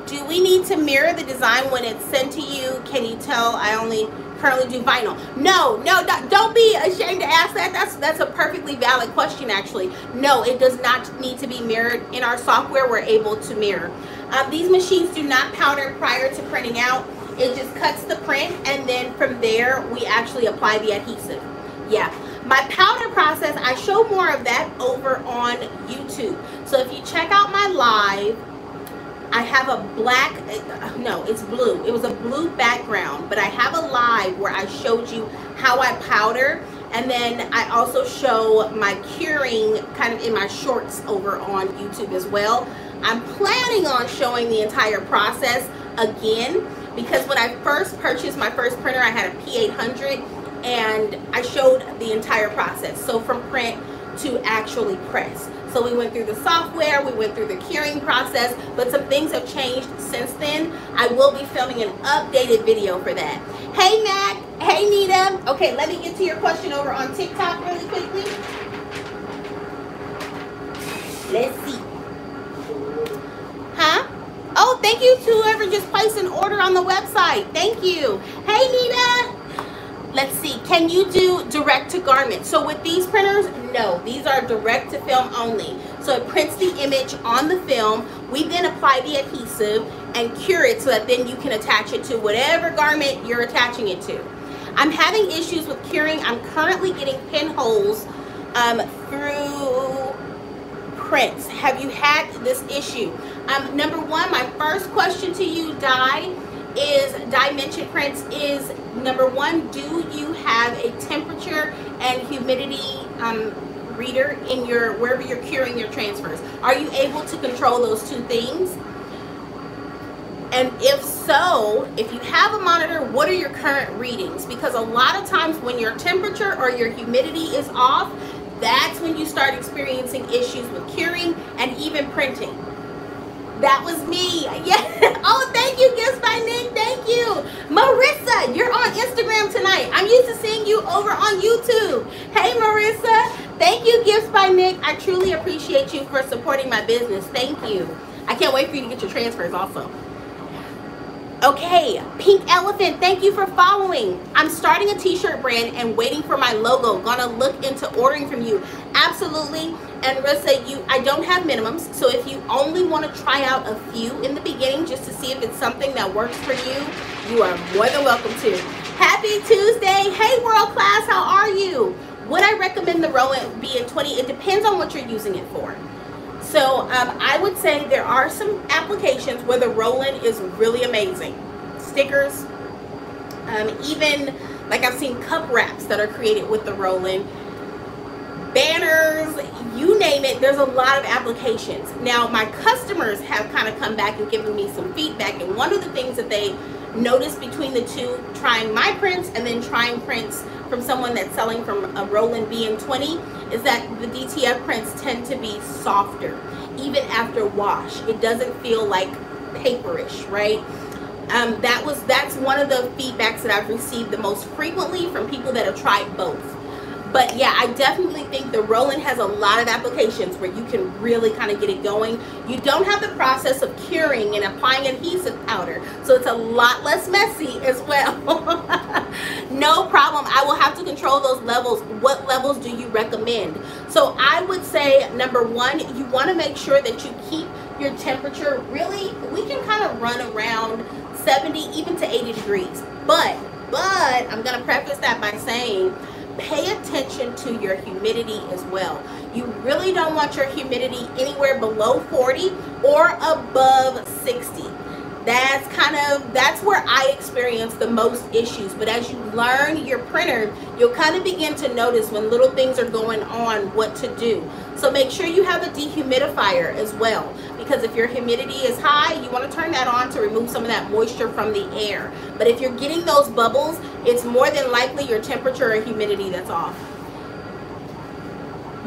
Do we need to mirror the design when it's sent to you? Can you tell I only currently do vinyl? No, no, don't be ashamed to ask that. That's that's a perfectly valid question, actually. No, it does not need to be mirrored. In our software, we're able to mirror. Um, these machines do not powder prior to printing out. It just cuts the print, and then from there, we actually apply the adhesive. Yeah. My powder process, I show more of that over on YouTube. So if you check out my live, I have a black, no, it's blue. It was a blue background, but I have a live where I showed you how I powder. And then I also show my curing kind of in my shorts over on YouTube as well. I'm planning on showing the entire process again because when I first purchased my first printer, I had a P800 and I showed the entire process. So from print to actually press. So we went through the software, we went through the curing process, but some things have changed since then. I will be filming an updated video for that. Hey Mac, hey Nita. Okay, let me get to your question over on TikTok really quickly. Let's see. Huh? Oh, thank you to whoever just placed an order on the website. Thank you. Hey Nita. Let's see, can you do direct to garment? So with these printers, no, these are direct to film only. So it prints the image on the film. We then apply the adhesive and cure it so that then you can attach it to whatever garment you're attaching it to. I'm having issues with curing. I'm currently getting pinholes um, through prints. Have you had this issue? Um, number one, my first question to you, Di, is dimension prints is number one do you have a temperature and humidity um, reader in your wherever you're curing your transfers? Are you able to control those two things? And if so if you have a monitor what are your current readings? Because a lot of times when your temperature or your humidity is off that's when you start experiencing issues with curing and even printing that was me. Yeah. Oh, thank you, Gifts by Nick. Thank you. Marissa, you're on Instagram tonight. I'm used to seeing you over on YouTube. Hey, Marissa. Thank you, Gifts by Nick. I truly appreciate you for supporting my business. Thank you. I can't wait for you to get your transfers also. Okay, Pink Elephant, thank you for following. I'm starting a t-shirt brand and waiting for my logo. Gonna look into ordering from you. Absolutely. And Rissa, you, I don't have minimums. So if you only want to try out a few in the beginning just to see if it's something that works for you, you are more than welcome to. Happy Tuesday. Hey, world class, how are you? Would I recommend the Roland BN20? It depends on what you're using it for. So um, I would say there are some applications where the Roland is really amazing. Stickers, um, even like I've seen cup wraps that are created with the Roland. Banners, you name it, there's a lot of applications. Now my customers have kind of come back and given me some feedback and one of the things that they noticed between the two, trying my prints and then trying prints from someone that's selling from a Roland BN20 is that the DTF prints tend to be softer even after wash. It doesn't feel like paperish, right? Um, that was that's one of the feedbacks that I've received the most frequently from people that have tried both. But yeah, I definitely think the Roland has a lot of applications where you can really kind of get it going. You don't have the process of curing and applying adhesive powder, so it's a lot less messy as well. no problem. I will have to control those levels. What levels do you recommend? So I would say number one, you want to make sure that you keep your temperature really, we can kind of run around 70 even to 80 degrees. But But I'm going to preface that by saying pay attention to your humidity as well. You really don't want your humidity anywhere below 40 or above 60 that's kind of that's where i experience the most issues. But as you learn your printer you'll kind of begin to notice when little things are going on what to do. So make sure you have a dehumidifier as well because if your humidity is high you want to turn that on to remove some of that moisture from the air but if you're getting those bubbles it's more than likely your temperature or humidity that's off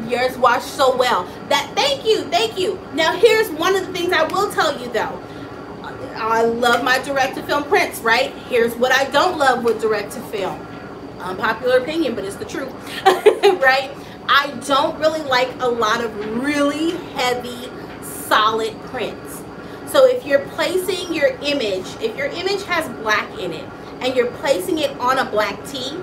yours washed so well that thank you thank you now here's one of the things i will tell you though I love my direct to film prints, right? Here's what I don't love with direct to film. Unpopular opinion, but it's the truth, right? I don't really like a lot of really heavy, solid prints. So if you're placing your image, if your image has black in it and you're placing it on a black tee,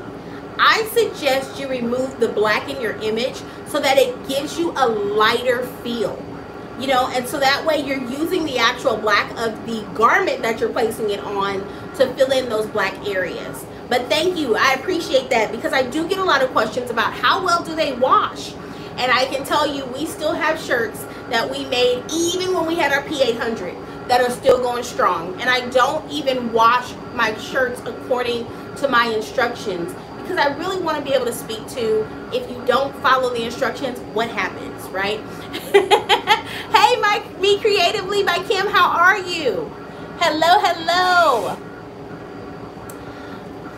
I suggest you remove the black in your image so that it gives you a lighter feel you know and so that way you're using the actual black of the garment that you're placing it on to fill in those black areas. But thank you. I appreciate that because i do get a lot of questions about how well do they wash? And i can tell you we still have shirts that we made even when we had our p800 that are still going strong and i don't even wash my shirts according to my instructions because I really want to be able to speak to if you don't follow the instructions, what happens, right? hey, my Me Creatively by Kim, how are you? Hello, hello.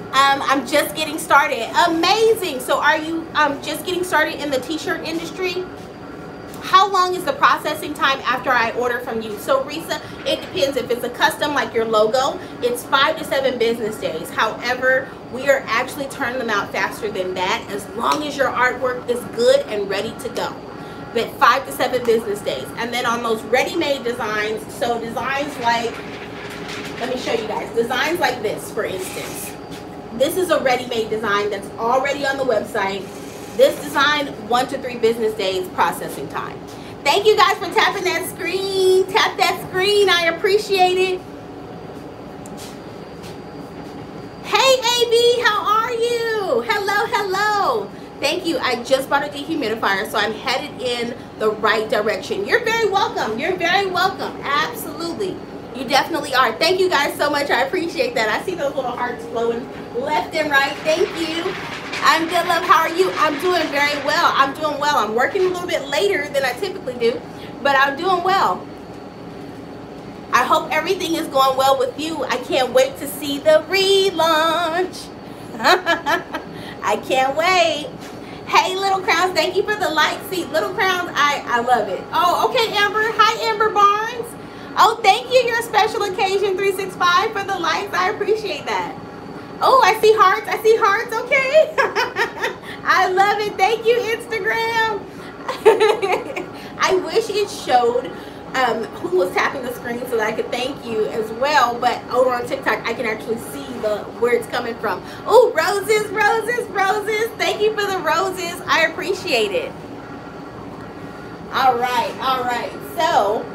Um, I'm just getting started. Amazing. So are you um, just getting started in the t-shirt industry? How long is the processing time after I order from you? So Risa, it depends. If it's a custom like your logo, it's five to seven business days. However, we are actually turning them out faster than that as long as your artwork is good and ready to go. But five to seven business days. And then on those ready-made designs, so designs like, let me show you guys, designs like this, for instance. This is a ready-made design that's already on the website this design, one to three business days processing time. Thank you guys for tapping that screen. Tap that screen. I appreciate it. Hey, AB, how are you? Hello, hello. Thank you. I just bought a dehumidifier, so I'm headed in the right direction. You're very welcome. You're very welcome. Absolutely. You definitely are. Thank you guys so much. I appreciate that. I see those little hearts flowing left and right. Thank you. I'm good, love. How are you? I'm doing very well. I'm doing well. I'm working a little bit later than I typically do, but I'm doing well. I hope everything is going well with you. I can't wait to see the relaunch. I can't wait. Hey, Little Crowns, thank you for the like. See, Little Crowns, I, I love it. Oh, okay, Amber. Hi, Amber Barnes. Oh, thank you, your special occasion 365 for the likes. I appreciate that. Oh, I see hearts. I see hearts. Okay. I love it. Thank you, Instagram. I wish it showed um, who was tapping the screen so that I could thank you as well. But over on TikTok, I can actually see the where it's coming from. Oh, roses, roses, roses. Thank you for the roses. I appreciate it. All right, all right. So,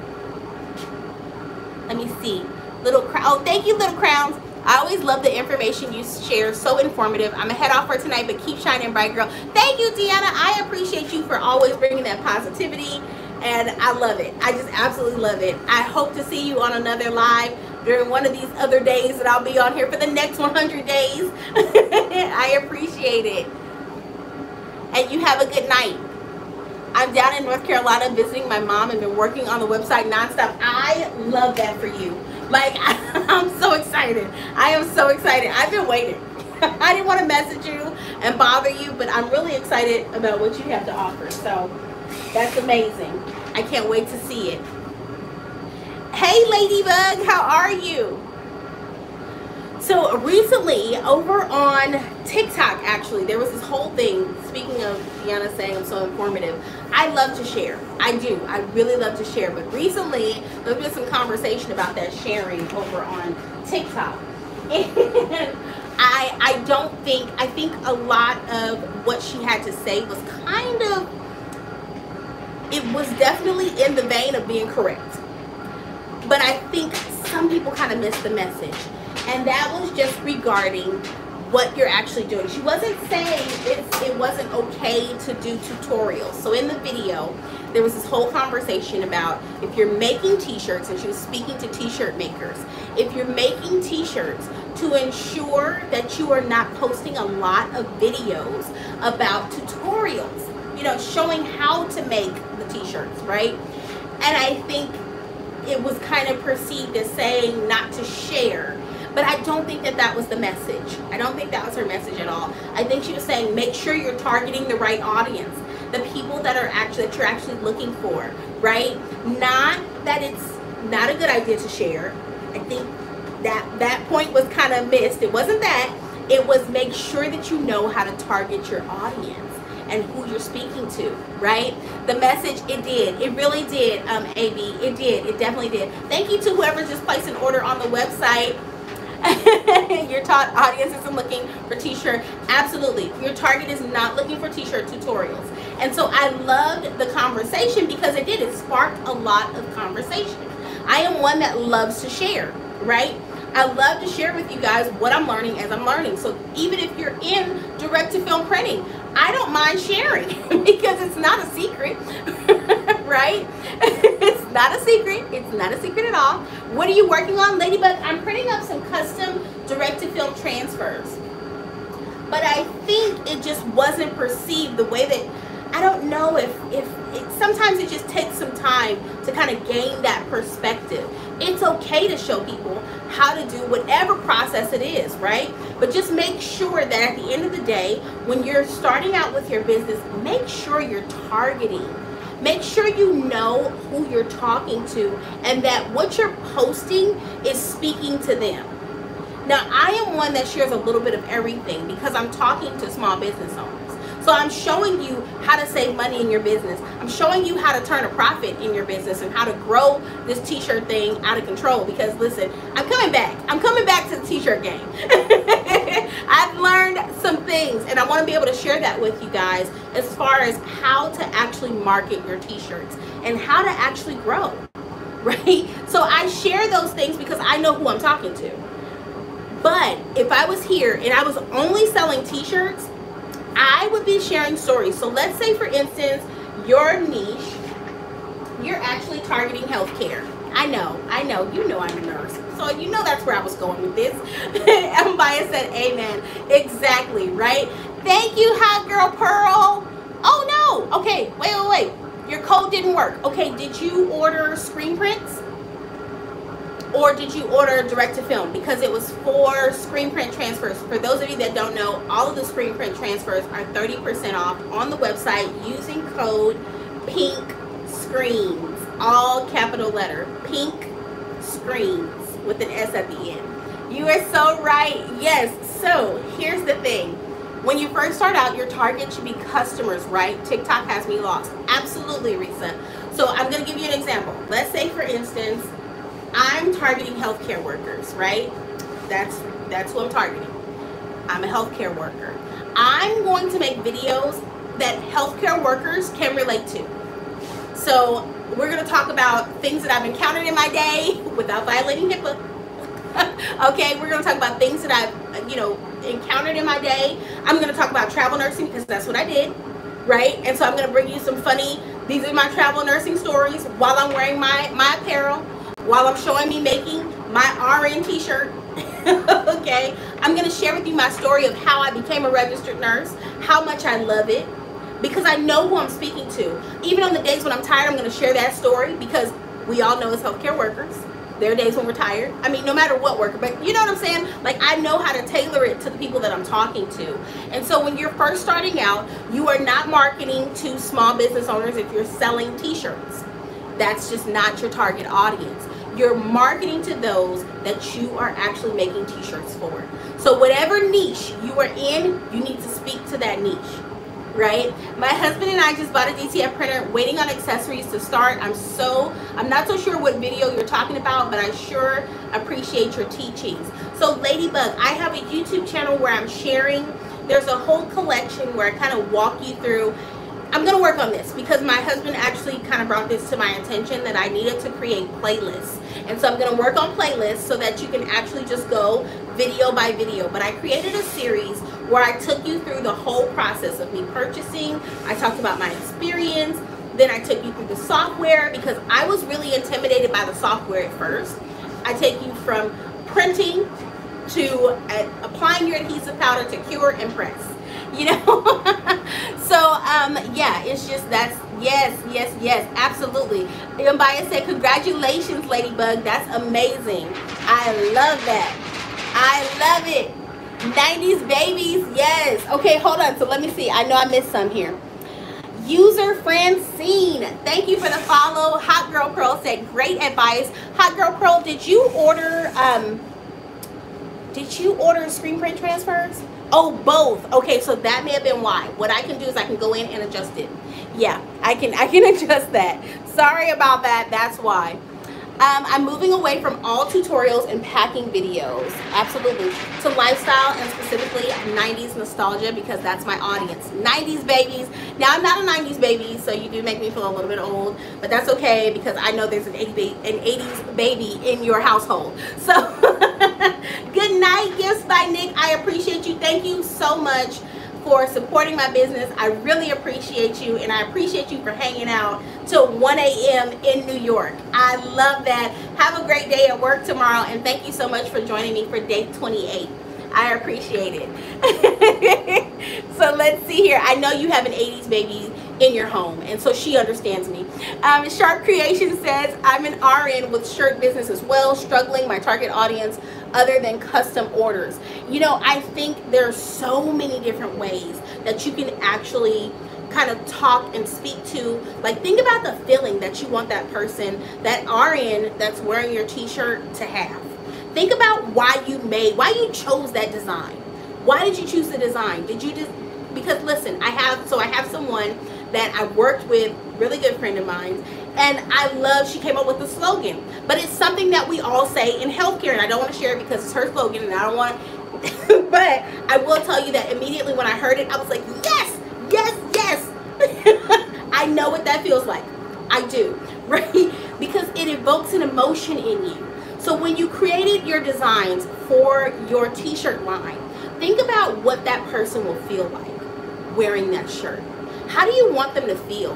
let me see. Little crown. Oh, thank you, little crowns. I always love the information you share. So informative. I'm to head off for tonight, but keep shining bright, girl. Thank you, Deanna. I appreciate you for always bringing that positivity, and I love it. I just absolutely love it. I hope to see you on another live during one of these other days that I'll be on here for the next 100 days. I appreciate it. And you have a good night. I'm down in North Carolina visiting my mom and been working on the website nonstop. I love that for you. Like, I'm so excited. I am so excited. I've been waiting. I didn't want to message you and bother you, but I'm really excited about what you have to offer. So that's amazing. I can't wait to see it. Hey, Ladybug, how are you? So recently, over on TikTok, actually, there was this whole thing. Speaking of Deanna saying I'm so informative, I love to share. I do. I really love to share. But recently, there's been some conversation about that sharing over on TikTok. I, I don't think, I think a lot of what she had to say was kind of, it was definitely in the vein of being correct. But I think some people kind of missed the message and that was just regarding what you're actually doing. She wasn't saying it wasn't okay to do tutorials. So in the video, there was this whole conversation about if you're making t-shirts, and she was speaking to t-shirt makers, if you're making t-shirts, to ensure that you are not posting a lot of videos about tutorials, you know, showing how to make the t-shirts, right? And I think it was kind of perceived as saying not to share but I don't think that that was the message. I don't think that was her message at all. I think she was saying make sure you're targeting the right audience, the people that are actually that you're actually looking for, right? Not that it's not a good idea to share. I think that that point was kind of missed. It wasn't that. It was make sure that you know how to target your audience and who you're speaking to, right? The message, it did. It really did, um, AB. It did. It definitely did. Thank you to whoever just placed an order on the website. your target audience isn't looking for t-shirt. Absolutely. Your target is not looking for t-shirt tutorials. And so i loved the conversation because it did. It sparked a lot of conversation. I am one that loves to share right? I love to share with you guys what I'm learning as I'm learning. So even if you're in direct to film printing, I don't mind sharing because it's not a secret, right? Not a secret. It's not a secret at all. What are you working on, Ladybug? I'm printing up some custom direct to film transfers. But I think it just wasn't perceived the way that I don't know if if it, sometimes it just takes some time to kind of gain that perspective. It's okay to show people how to do whatever process it is, right? But just make sure that at the end of the day, when you're starting out with your business, make sure you're targeting. Make sure you know who you're talking to and that what you're posting is speaking to them. Now, I am one that shares a little bit of everything because I'm talking to small business owners. So I'm showing you how to save money in your business. I'm showing you how to turn a profit in your business and how to grow this t-shirt thing out of control because listen, I'm coming back. I'm coming back to the t-shirt game. I've learned some things and I want to be able to share that with you guys as far as how to actually market your t-shirts and how to actually grow. Right? So I share those things because I know who I'm talking to. But if I was here and I was only selling t-shirts, I would be sharing stories. So let's say, for instance, your niche, you're actually targeting healthcare. I know, I know, you know I'm a nurse. So you know that's where I was going with this. Mbaya said amen. Exactly, right? Thank you, Hot Girl Pearl. Oh no, okay, wait, wait, wait. Your code didn't work. Okay, did you order screen prints? Or did you order direct to film? Because it was for screen print transfers. For those of you that don't know all of the screen print transfers are 30% off on the website using code pink screens all capital letter pink screens with an s at the end. You are so right. Yes so here's the thing. When you first start out your target should be customers right? Tiktok has me lost. Absolutely risa. So i'm going to give you an example. Let's say for instance I'm targeting healthcare workers, right? That's that's who I'm targeting. I'm a healthcare worker. I'm going to make videos that healthcare workers can relate to. So we're going to talk about things that I've encountered in my day without violating HIPAA. okay, we're going to talk about things that I've, you know, encountered in my day. I'm going to talk about travel nursing because that's what I did, right? And so I'm going to bring you some funny, these are my travel nursing stories while I'm wearing my, my apparel while I'm showing me making my RN t-shirt. okay, I'm going to share with you my story of how I became a registered nurse, how much I love it, because I know who I'm speaking to. Even on the days when I'm tired, I'm going to share that story because we all know as healthcare workers, there are days when we're tired. I mean, no matter what worker, but you know what I'm saying? Like, I know how to tailor it to the people that I'm talking to. And so when you're first starting out, you are not marketing to small business owners if you're selling t-shirts. That's just not your target audience you're marketing to those that you are actually making t-shirts for. So whatever niche you are in, you need to speak to that niche, right? My husband and I just bought a DTF printer, waiting on accessories to start. I'm so, I'm not so sure what video you're talking about, but I sure appreciate your teachings. So Ladybug, I have a YouTube channel where I'm sharing, there's a whole collection where I kind of walk you through I'm gonna work on this because my husband actually kind of brought this to my attention that I needed to create playlists. And so I'm gonna work on playlists so that you can actually just go video by video. But I created a series where I took you through the whole process of me purchasing. I talked about my experience. Then I took you through the software because I was really intimidated by the software at first. I take you from printing to applying your adhesive powder to cure and press you know? So um yeah it's just that's yes yes yes absolutely. Mbaya said congratulations ladybug. That's amazing. I love that. I love it. 90s babies yes. Okay hold on. So let me see. I know i missed some here. User francine thank you for the follow. Hot girl pearl said great advice. Hot girl pearl did you order um did you order screen print transfers Oh, both. Okay, so that may have been why. What I can do is I can go in and adjust it. Yeah, I can I can adjust that. Sorry about that. That's why. Um, I'm moving away from all tutorials and packing videos, absolutely, to lifestyle and specifically 90s nostalgia because that's my audience. 90s babies. Now, I'm not a 90s baby, so you do make me feel a little bit old, but that's okay because I know there's an 80s baby in your household. So, good night, gifts by Nick. I appreciate you. Thank you so much for supporting my business. I really appreciate you and I appreciate you for hanging out till 1 a.m. in New York. I love that. Have a great day at work tomorrow and thank you so much for joining me for day 28. I appreciate it. so let's see here. I know you have an 80s baby in your home and so she understands me. Um, Sharp Creation says, I'm an RN with shirt business as well, struggling my target audience other than custom orders. You know, I think there's so many different ways that you can actually kind of talk and speak to like think about the feeling that you want that person that RN that's wearing your t-shirt to have. Think about why you made why you chose that design. Why did you choose the design? Did you just because listen I have so I have someone that I worked with really good friend of mine and I love she came up with the slogan. But it's something that we all say in healthcare, and I don't want to share it because it's her slogan, and I don't want. but I will tell you that immediately when I heard it, I was like, yes, yes, yes. I know what that feels like. I do, right? Because it evokes an emotion in you. So when you created your designs for your t-shirt line, think about what that person will feel like wearing that shirt. How do you want them to feel?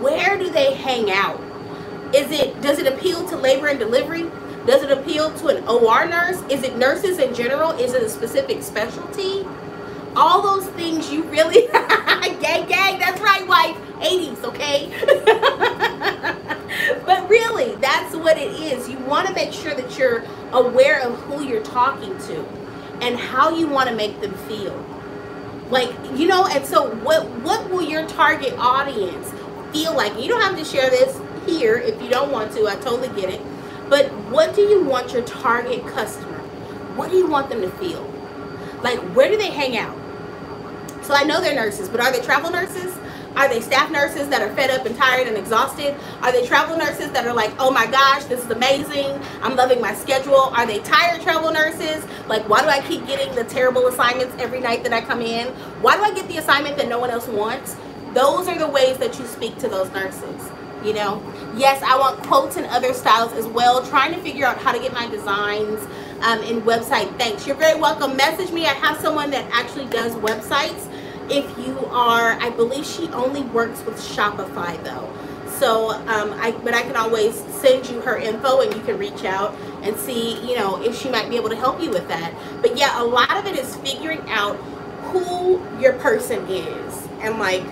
Where do they hang out? Is it does it appeal to labor and delivery? Does it appeal to an OR nurse? Is it nurses in general? Is it a specific specialty? All those things you really gang gang, that's right, wife. 80s, okay? but really, that's what it is. You want to make sure that you're aware of who you're talking to and how you want to make them feel. Like, you know, and so what what will your target audience feel like. You don't have to share this here if you don't want to. I totally get it. But what do you want your target customer? What do you want them to feel? Like, where do they hang out? So I know they're nurses, but are they travel nurses? Are they staff nurses that are fed up and tired and exhausted? Are they travel nurses that are like, oh my gosh, this is amazing. I'm loving my schedule. Are they tired travel nurses? Like, why do I keep getting the terrible assignments every night that I come in? Why do I get the assignment that no one else wants? Those are the ways that you speak to those nurses you know? Yes i want quotes and other styles as well trying to figure out how to get my designs um, in website. Thanks. You're very welcome. Message me. I have someone that actually does websites. If you are i believe she only works with shopify though. So um, I, but I can always send you her info and you can reach out and see, you know, if she might be able to help you with that. But yeah, a lot of it is figuring out who your person is and like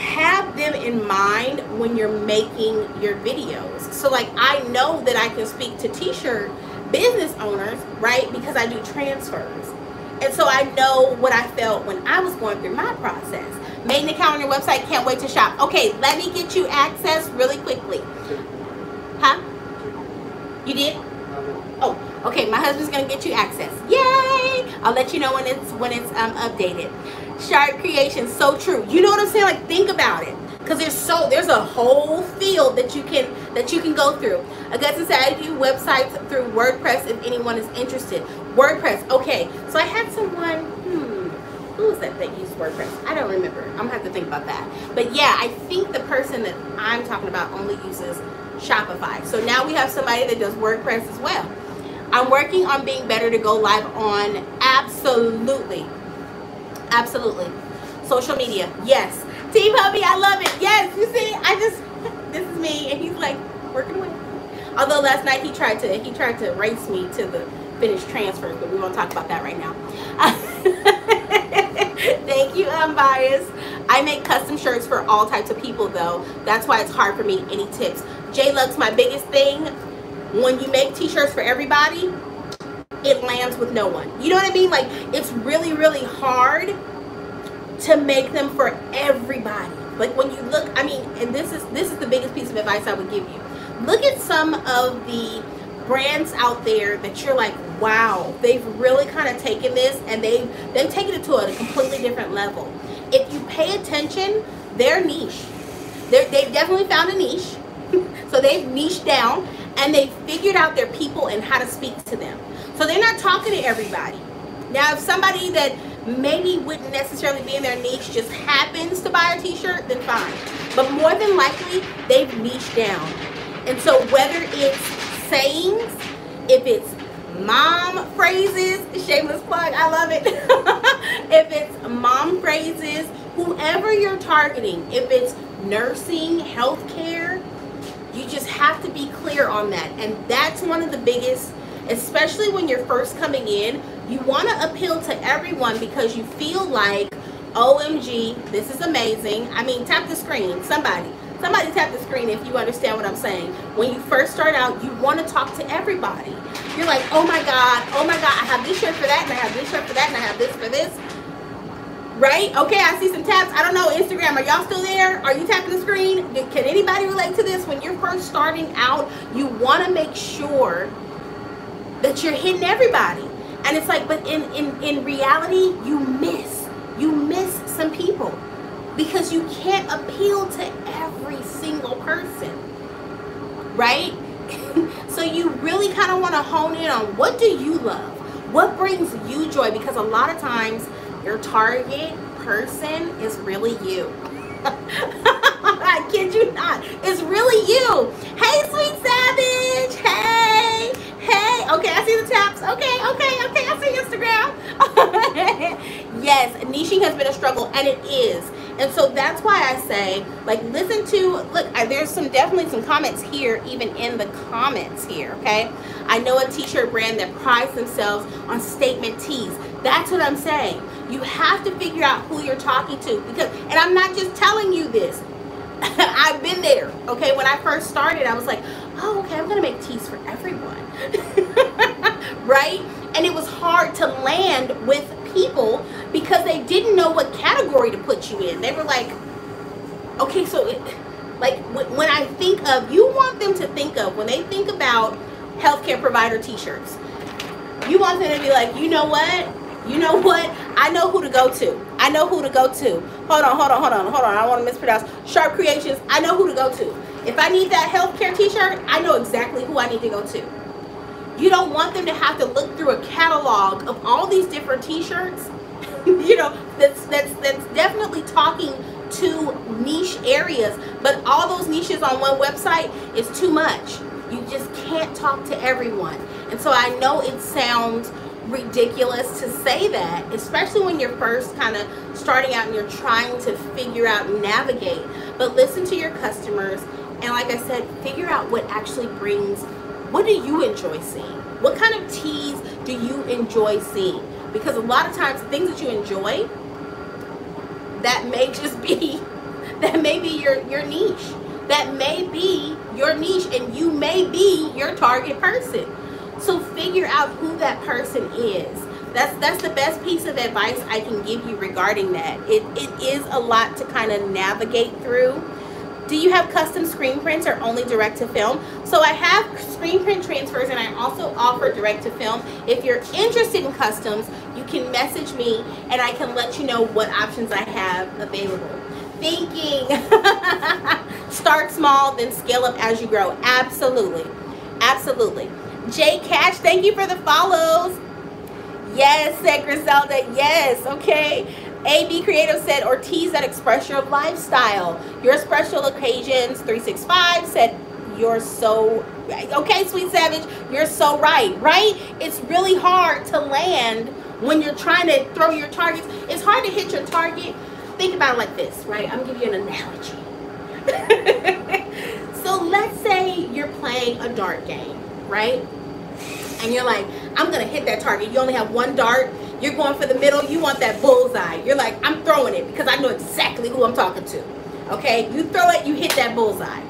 have them in mind when you're making your videos. So like I know that I can speak to t-shirt business owners, right? Because I do transfers. And so I know what I felt when I was going through my process. Made an account on your website, can't wait to shop. Okay, let me get you access really quickly. Huh? You did? Oh, okay, my husband's gonna get you access. Yay! I'll let you know when it's when it's um updated. Sharp creation, so true. You know what I'm saying? Like think about it. Cause there's so there's a whole field that you can that you can go through. I Augustus said I do websites through WordPress if anyone is interested. WordPress, okay. So I had someone, hmm, who was that that used WordPress? I don't remember. I'm gonna have to think about that. But yeah, I think the person that I'm talking about only uses Shopify. So now we have somebody that does WordPress as well. I'm working on being better to go live on absolutely. Absolutely. Social media. Yes. Team Hubby, I love it. Yes, you see, I just this is me and he's like working away. Although last night he tried to he tried to race me to the finished transfer, but we won't talk about that right now. Thank you, Unbiased. I make custom shirts for all types of people though. That's why it's hard for me. Any tips? J Lux, my biggest thing, when you make t-shirts for everybody, it lands with no one. You know what I mean? Like it's really, really hard to make them for everybody. Like when you look, I mean, and this is this is the biggest piece of advice I would give you. Look at some of the brands out there that you're like, wow, they've really kind of taken this and they've they've taken it to a completely different level. If you pay attention, they're niche. They're, they've definitely found a niche. so they've niched down and they've figured out their people and how to speak to them. So they're not talking to everybody. Now, if somebody that maybe wouldn't necessarily be in their niche just happens to buy a t-shirt, then fine. But more than likely, they've niched down. And so whether it's sayings, if it's mom phrases, shameless plug, I love it. if it's mom phrases, whoever you're targeting, if it's nursing, healthcare, you just have to be clear on that. And that's one of the biggest, especially when you're first coming in, you want to appeal to everyone because you feel like, OMG, this is amazing. I mean, tap the screen, somebody. Somebody tap the screen if you understand what I'm saying. When you first start out, you want to talk to everybody. You're like, oh my God, oh my God, I have this shirt for that, and I have this shirt for that, and I have this for this. Right? Okay, I see some taps. I don't know, Instagram, are y'all still there? Are you tapping the screen? Can anybody relate to this? When you're first starting out, you want to make sure that you're hitting everybody. And it's like, but in, in, in reality, you miss. You miss some people because you can't appeal to every single person, right? so you really kind of want to hone in on what do you love? What brings you joy? Because a lot of times your target person is really you. I kid you not. It's really you. Hey, sweet savage. Hey. Hey. Okay, I see the taps. Okay, okay, okay. I see Instagram. yes, niching has been a struggle, and it is. And so that's why I say, like, listen to, look, I, there's some definitely some comments here, even in the comments here, okay? I know a t-shirt brand that prides themselves on statement tees. That's what I'm saying. You have to figure out who you're talking to because, and I'm not just telling you this. I've been there, okay? When I first started, I was like, oh, okay, I'm gonna make tees for everyone, right? And it was hard to land with people because they didn't know what category to put you in. They were like, okay, so it, like when I think of, you want them to think of, when they think about healthcare provider t-shirts, you want them to be like, you know what? You know what? I know who to go to. I know who to go to. Hold on, hold on, hold on, hold on. I don't want to mispronounce. Sharp Creations. I know who to go to. If I need that healthcare t-shirt, I know exactly who I need to go to. You don't want them to have to look through a catalog of all these different t-shirts. you know, that's that's that's definitely talking to niche areas, but all those niches on one website is too much. You just can't talk to everyone. And so I know it sounds ridiculous to say that, especially when you're first kind of starting out and you're trying to figure out navigate. But listen to your customers and like I said, figure out what actually brings what do you enjoy seeing? What kind of tees do you enjoy seeing? Because a lot of times things that you enjoy, that may just be, that may be your, your niche. That may be your niche and you may be your target person. So figure out who that person is. That's that's the best piece of advice I can give you regarding that. It, it is a lot to kind of navigate through do you have custom screen prints or only direct to film? So I have screen print transfers and I also offer direct to film. If you're interested in customs, you can message me and I can let you know what options I have available. Thinking. Start small, then scale up as you grow. Absolutely. Absolutely. Jay Cash, thank you for the follows. Yes, said Griselda. Yes, okay. AB Creative said, or tees that express your lifestyle. Your special occasions, 365 said, you're so, okay, Sweet Savage, you're so right, right? It's really hard to land when you're trying to throw your targets. It's hard to hit your target. Think about it like this, right? I'm give you an analogy. so let's say you're playing a dart game, right? And you're like, I'm gonna hit that target. You only have one dart. You're going for the middle. You want that bullseye. You're like, I'm throwing it because I know exactly who I'm talking to. Okay, you throw it, you hit that bullseye.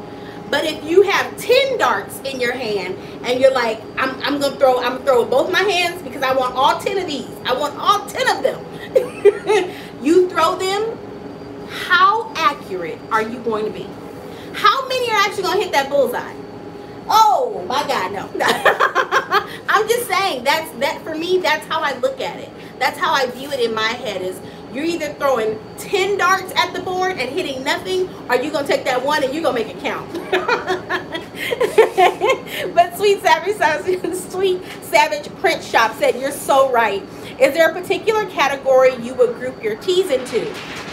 But if you have 10 darts in your hand and you're like, I'm, I'm gonna throw, I'm gonna throw both my hands because I want all 10 of these. I want all 10 of them. you throw them, how accurate are you going to be? How many are actually gonna hit that bullseye? Oh my God, no. I'm just saying that's that for me, that's how I look at it. That's how I view it in my head is you're either throwing 10 darts at the board and hitting nothing, or you're going to take that one and you're going to make it count. but Sweet Savage, Sweet Savage Print Shop said, you're so right. Is there a particular category you would group your tees into?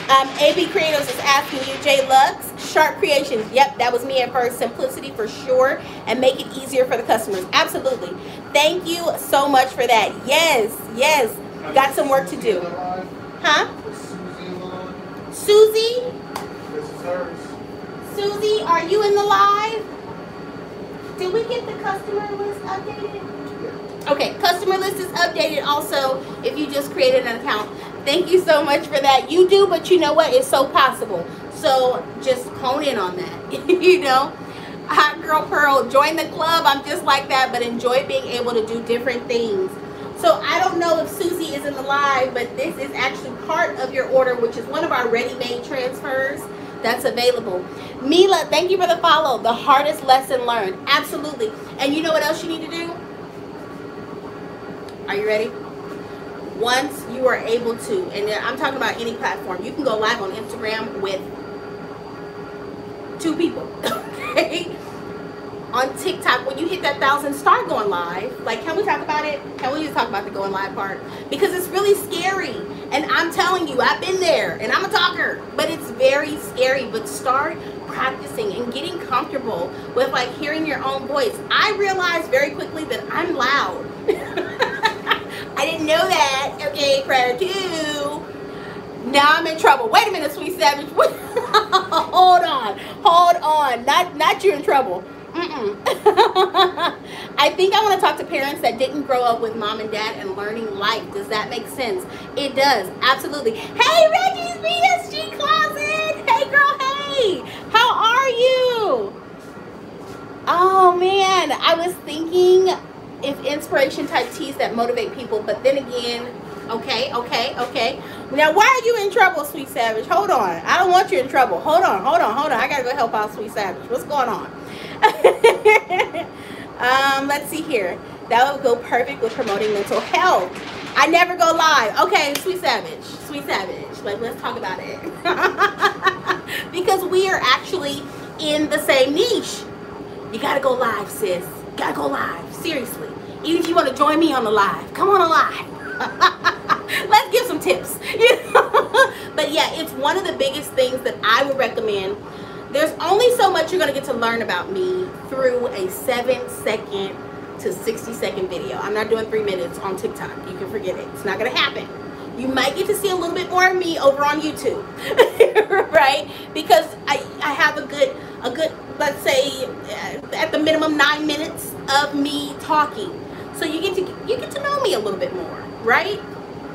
Um, AB Creatives is asking you, J Lux, Sharp Creations. Yep, that was me at first. Simplicity for sure, and make it easier for the customers. Absolutely. Thank you so much for that. Yes, yes. Got some work to do. Huh? Susie? Susie, are you in the live? Did we get the customer list updated? Okay, customer list is updated also if you just created an account. Thank you so much for that. You do, but you know what? It's so possible. So just hone in on that. you know? Hot Girl Pearl, join the club. I'm just like that, but enjoy being able to do different things. So I don't know if Susie is in the live, but this is actually part of your order, which is one of our ready-made transfers that's available. Mila, thank you for the follow. The hardest lesson learned. Absolutely. And you know what else you need to do? Are you ready? Once you are able to, and I'm talking about any platform, you can go live on Instagram with two people. Okay? on TikTok, when you hit that thousand, start going live. Like, can we talk about it? Can we just talk about the going live part? Because it's really scary. And I'm telling you, I've been there and I'm a talker, but it's very scary. But start practicing and getting comfortable with like hearing your own voice. I realized very quickly that I'm loud. I didn't know that, okay, prior to. Now I'm in trouble. Wait a minute, sweet savage. hold on, hold on. Not, not you in trouble. Mm -mm. I think I want to talk to parents that didn't grow up with mom and dad and learning life. Does that make sense? It does. Absolutely. Hey, Reggie's BSG Closet. Hey, girl. Hey. How are you? Oh, man. I was thinking if inspiration type tees that motivate people, but then again, okay, okay, okay. Now, why are you in trouble, Sweet Savage? Hold on. I don't want you in trouble. Hold on, hold on, hold on. I got to go help out Sweet Savage. What's going on? um, let's see here. That would go perfect with promoting mental health. I never go live. Okay, Sweet Savage. Sweet Savage. Like, let's talk about it. because we are actually in the same niche. You gotta go live, sis. You gotta go live. Seriously. Even if you want to join me on the live, come on a live. let's give some tips. but yeah, it's one of the biggest things that I would recommend there's only so much you're going to get to learn about me through a seven second to 60 second video. I'm not doing three minutes on TikTok. You can forget it. It's not going to happen. You might get to see a little bit more of me over on YouTube, right? Because I, I have a good, a good, let's say uh, at the minimum nine minutes of me talking. So you get to, you get to know me a little bit more, right?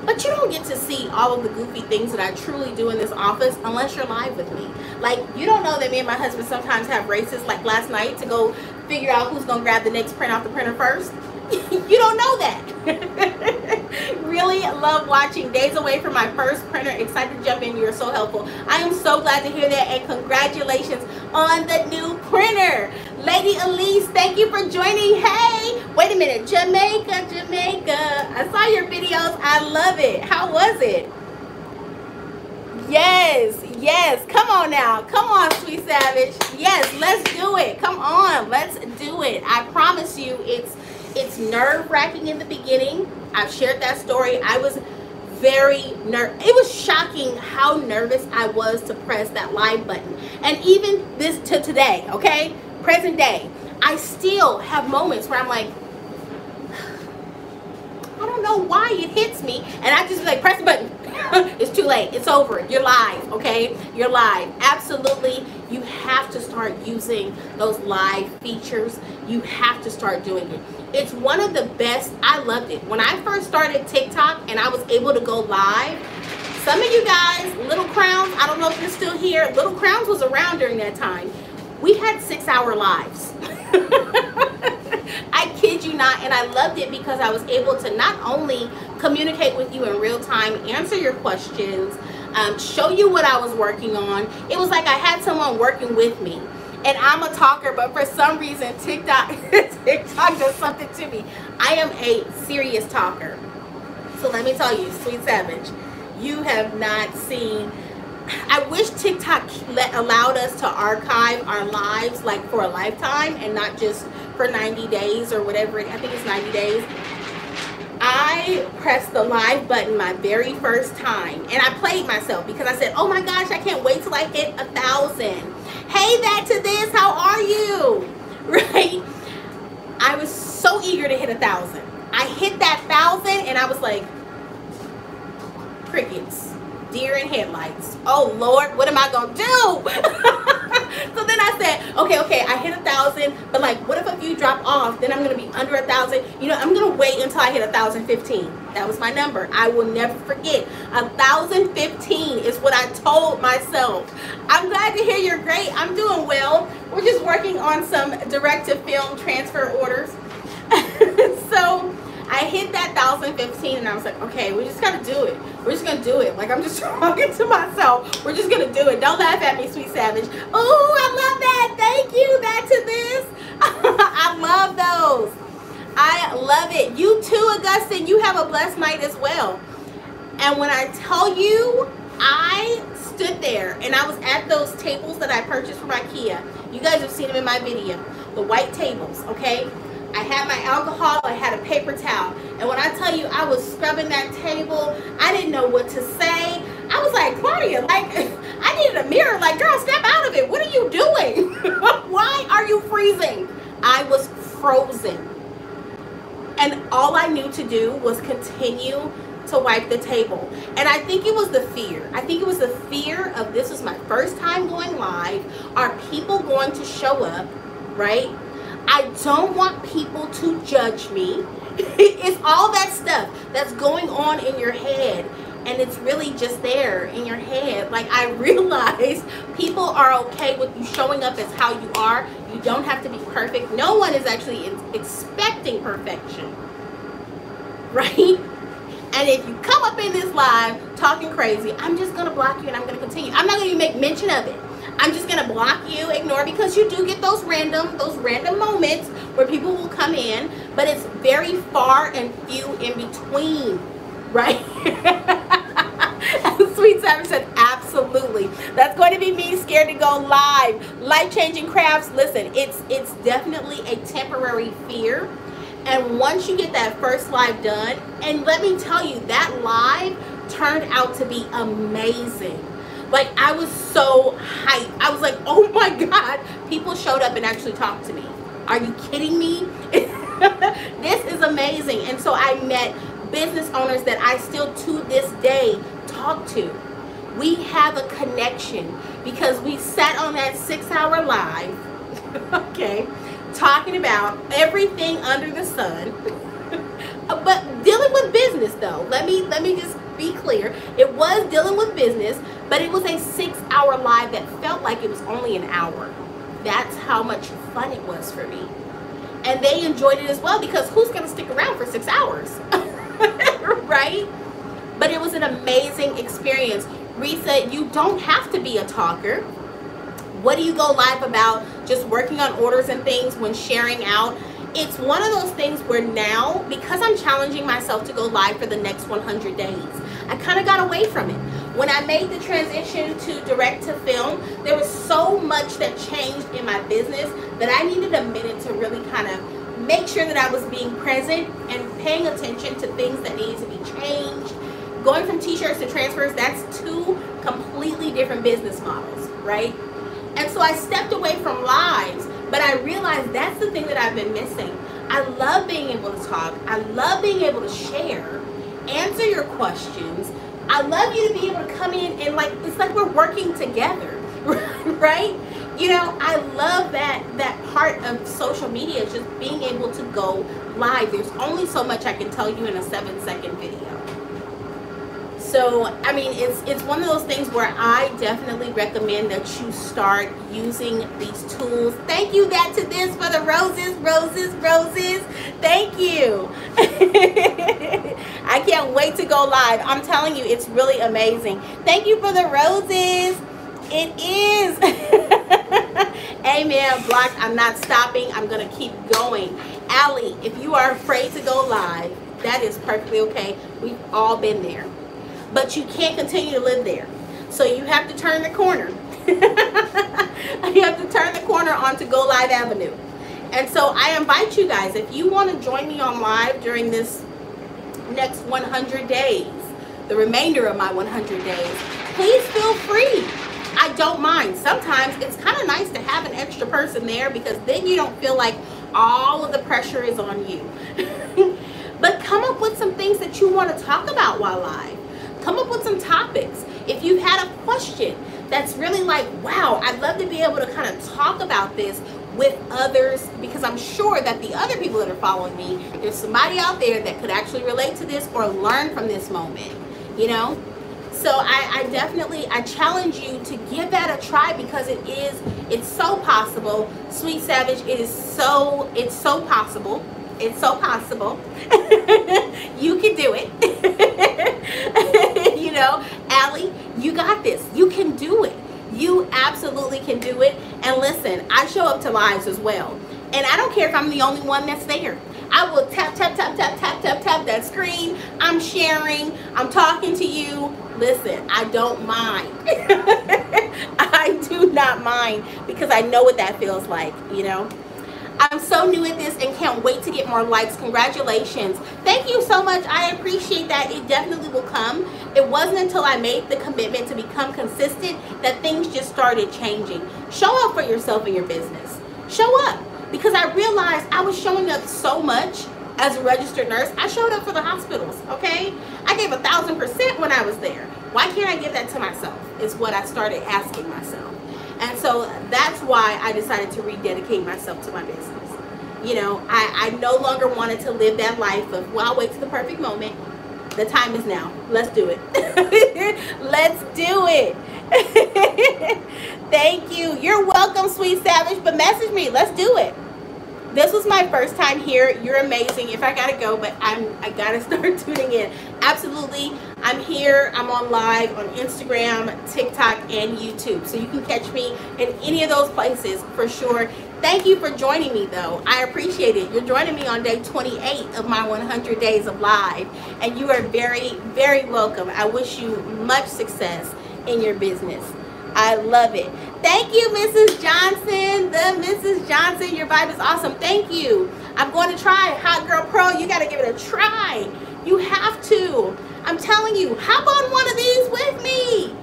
But you don't get to see all of the goofy things that I truly do in this office unless you're live with me. Like, you don't know that me and my husband sometimes have races, like last night, to go figure out who's going to grab the next print off the printer first. you don't know that. really love watching Days Away from my first printer. Excited to jump in. You're so helpful. I am so glad to hear that and congratulations on the new printer. Lady Elise, thank you for joining. Hey, wait a minute. Jamaica, Jamaica. I saw your videos. I love it. How was it? Yes, yes. Come on now. Come on, Sweet Savage. Yes, let's do it. Come on. Let's do it. I promise you it's it's nerve-wracking in the beginning. I've shared that story. I was very ner it was shocking how nervous I was to press that live button. And even this to today, okay? Present day, I still have moments where I'm like, I don't know why it hits me. And I just like, press the button. it's too late. It's over. You're live, okay? You're live. Absolutely, you have to start using those live features. You have to start doing it. It's one of the best. I loved it. When I first started TikTok and I was able to go live, some of you guys, Little Crowns, I don't know if you're still here. Little Crowns was around during that time. We had six hour lives. I kid you not, and I loved it because I was able to not only communicate with you in real time, answer your questions, um, show you what I was working on. It was like I had someone working with me. And I'm a talker, but for some reason, TikTok, TikTok does something to me. I am a serious talker. So let me tell you, Sweet Savage, you have not seen I wish TikTok let, allowed us to archive our lives like for a lifetime and not just for 90 days or whatever. I think it's 90 days. I pressed the live button my very first time and I played myself because I said, oh my gosh, I can't wait till I hit a thousand. Hey, that to this, how are you? Right? I was so eager to hit a thousand. I hit that thousand and I was like, crickets deer in headlights. Oh Lord, what am I gonna do? so then I said, okay, okay, I hit a thousand, but like, what if a few drop off? Then I'm gonna be under a thousand. You know, I'm gonna wait until I hit a thousand fifteen. That was my number. I will never forget. A thousand fifteen is what I told myself. I'm glad to hear you're great. I'm doing well. We're just working on some direct to film transfer orders. so I hit that 1015 and I was like, okay, we just gotta do it. We're just gonna do it. Like I'm just talking to myself. We're just gonna do it. Don't laugh at me, sweet savage. Oh, I love that. Thank you. That to this. I love those. I love it. You too, Augustine. You have a blessed night as well. And when I tell you, I stood there and I was at those tables that I purchased from Ikea. You guys have seen them in my video. The white tables, okay? I had my alcohol, I had a paper towel. And when I tell you I was scrubbing that table, I didn't know what to say. I was like, Claudia, like, I needed a mirror. Like, girl, step out of it. What are you doing? Why are you freezing? I was frozen. And all I knew to do was continue to wipe the table. And I think it was the fear. I think it was the fear of this was my first time going live. Are people going to show up, right? I don't want people to judge me. it's all that stuff that's going on in your head and it's really just there in your head. Like I realize people are okay with you showing up as how you are. You don't have to be perfect. No one is actually expecting perfection. Right? And if you come up in this live talking crazy, I'm just going to block you and I'm going to continue. I'm not going to make mention of it. I'm just gonna block you, ignore because you do get those random, those random moments where people will come in, but it's very far and few in between, right? Sweet Savage said, absolutely. That's going to be me scared to go live. Life-changing crafts, listen, it's it's definitely a temporary fear. And once you get that first live done, and let me tell you, that live turned out to be amazing like I was so hyped. I was like, oh my God. People showed up and actually talked to me. Are you kidding me? this is amazing. And so I met business owners that I still to this day talk to. We have a connection because we sat on that six hour live, okay, talking about everything under the sun. but dealing with business though. Let me let me just be clear. It was dealing with business, but it was a six hour live that felt like it was only an hour. That's how much fun it was for me. And they enjoyed it as well because who's going to stick around for six hours? right? But it was an amazing experience. Risa, you don't have to be a talker. What do you go live about? Just working on orders and things when sharing out it's one of those things where now, because I'm challenging myself to go live for the next 100 days, I kind of got away from it. When I made the transition to direct to film, there was so much that changed in my business that I needed a minute to really kind of make sure that I was being present and paying attention to things that needed to be changed, going from t-shirts to transfers, that's two completely different business models, right? And so I stepped away from lives, but I realized that's the thing that I've been missing. I love being able to talk. I love being able to share, answer your questions. I love you to be able to come in and like it's like we're working together, right? You know, I love that that part of social media is just being able to go live. There's only so much I can tell you in a 7-second video. So, I mean, it's it's one of those things where I definitely recommend that you start using these tools. Thank you that to this for the roses, roses, roses. Thank you. I can't wait to go live. I'm telling you, it's really amazing. Thank you for the roses. It is. Amen. Blocked. I'm not stopping. I'm going to keep going. Allie, if you are afraid to go live, that is perfectly okay. We've all been there but you can't continue to live there. So you have to turn the corner. you have to turn the corner onto Go Live Avenue. And so I invite you guys, if you want to join me on live during this next 100 days, the remainder of my 100 days, please feel free. I don't mind. Sometimes it's kind of nice to have an extra person there because then you don't feel like all of the pressure is on you. but come up with some things that you want to talk about while live. Come up with some topics. If you had a question that's really like, wow, I'd love to be able to kind of talk about this with others because I'm sure that the other people that are following me, there's somebody out there that could actually relate to this or learn from this moment, you know? So I, I definitely, I challenge you to give that a try because it is, it's so possible. Sweet Savage, it is so, it's so possible it's so possible. you can do it. you know, Allie, you got this. You can do it. You absolutely can do it. And listen, I show up to lives as well. And I don't care if I'm the only one that's there. I will tap, tap, tap, tap, tap, tap, tap that screen. I'm sharing. I'm talking to you. Listen, I don't mind. I do not mind because I know what that feels like, you know. I'm so new at this and can't wait to get more likes. Congratulations. Thank you so much. I appreciate that. It definitely will come. It wasn't until I made the commitment to become consistent that things just started changing. Show up for yourself and your business. Show up. Because I realized I was showing up so much as a registered nurse. I showed up for the hospitals, okay? I gave a thousand percent when I was there. Why can't I give that to myself? Is what I started asking myself. And so that's why I decided to rededicate myself to my business. You know, I, I no longer wanted to live that life of, well, I'll wait to the perfect moment. The time is now. Let's do it. Let's do it. Thank you. You're welcome, Sweet Savage, but message me. Let's do it this was my first time here. You're amazing. If i gotta go but i'm i gotta start tuning in. Absolutely. I'm here. I'm on live on instagram tiktok and youtube. So you can catch me in any of those places for sure. Thank you for joining me though. I appreciate it. You're joining me on day 28 of my 100 days of live and you are very very welcome. I wish you much success in your business I love it. Thank you, Mrs. Johnson. The Mrs. Johnson, your vibe is awesome. Thank you. I'm going to try Hot Girl Pro. You got to give it a try. You have to. I'm telling you, hop on one of these with me.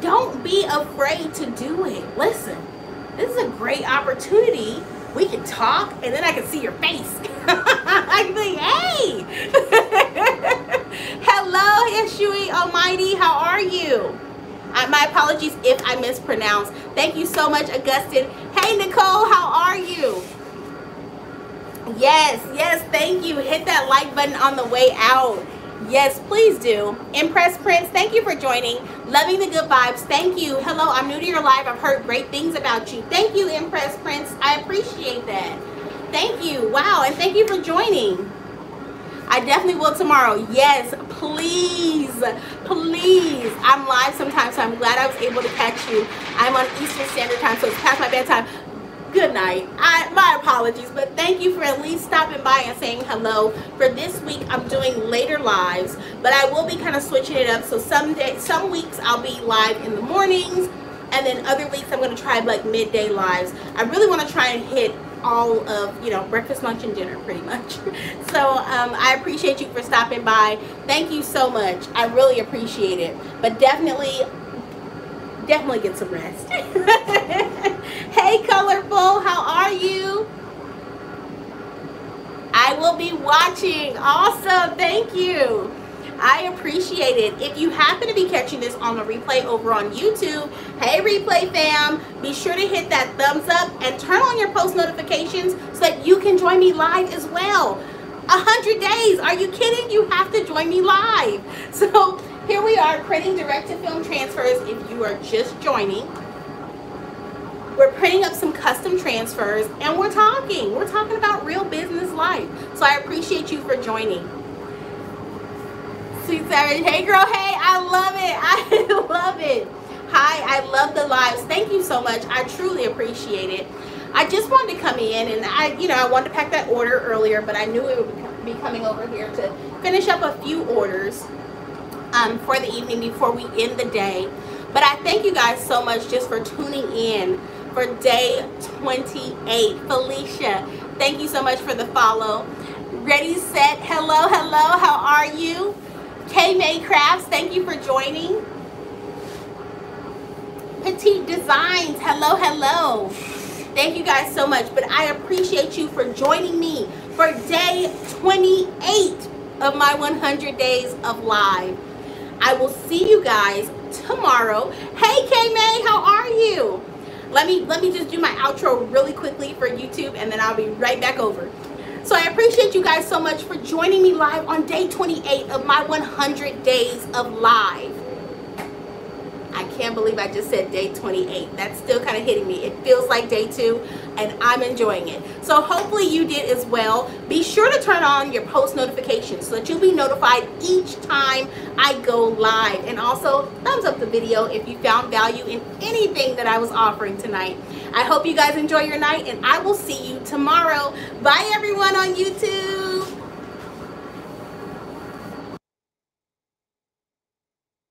Don't be afraid to do it. Listen, this is a great opportunity. We can talk and then I can see your face. I can be, hey. Hello, Ishui Almighty. How are you? Uh, my apologies if I mispronounce. Thank you so much, Augustine. Hey, Nicole, how are you? Yes, yes, thank you. Hit that like button on the way out. Yes, please do. Impress Prince, thank you for joining. Loving the good vibes, thank you. Hello, I'm new to your live. I've heard great things about you. Thank you, Impress Prince. I appreciate that. Thank you. Wow, and thank you for joining. I definitely will tomorrow. Yes, please, please. I'm live sometimes, so I'm glad I was able to catch you. I'm on Eastern Standard Time, so it's past my bedtime. Good night. I, my apologies, but thank you for at least stopping by and saying hello. For this week, I'm doing later lives, but I will be kind of switching it up. So some day, some weeks I'll be live in the mornings, and then other weeks I'm going to try like midday lives. I really want to try and hit all of you know breakfast lunch and dinner pretty much. So um, i appreciate you for stopping by. Thank you so much. I really appreciate it. But definitely definitely get some rest. Hey colorful how are you? I will be watching. Awesome. Thank you I appreciate it. If you happen to be catching this on the replay over on YouTube, hey replay fam, be sure to hit that thumbs up and turn on your post notifications so that you can join me live as well. A hundred days, are you kidding? You have to join me live. So here we are printing direct to film transfers if you are just joining. We're printing up some custom transfers and we're talking. We're talking about real business life. So I appreciate you for joining. Sweet Sarah. Hey girl, hey, I love it. I love it. Hi, I love the lives. Thank you so much. I truly appreciate it. I just wanted to come in and I, you know, I wanted to pack that order earlier, but I knew it would be coming over here to finish up a few orders um, for the evening before we end the day. But I thank you guys so much just for tuning in for day 28. Felicia, thank you so much for the follow. Ready, set, hello, hello, how are you? K May Crafts, thank you for joining. Petite Designs, hello, hello. Thank you guys so much, but I appreciate you for joining me for day 28 of my 100 days of live. I will see you guys tomorrow. Hey K May, how are you? Let me let me just do my outro really quickly for YouTube and then I'll be right back over. So I appreciate you guys so much for joining me live on day 28 of my 100 days of live. I can't believe I just said day 28. That's still kind of hitting me. It feels like day two and I'm enjoying it. So hopefully you did as well. Be sure to turn on your post notifications so that you'll be notified each time I go live. And also thumbs up the video if you found value in anything that I was offering tonight. I hope you guys enjoy your night and I will see you tomorrow. Bye everyone on YouTube.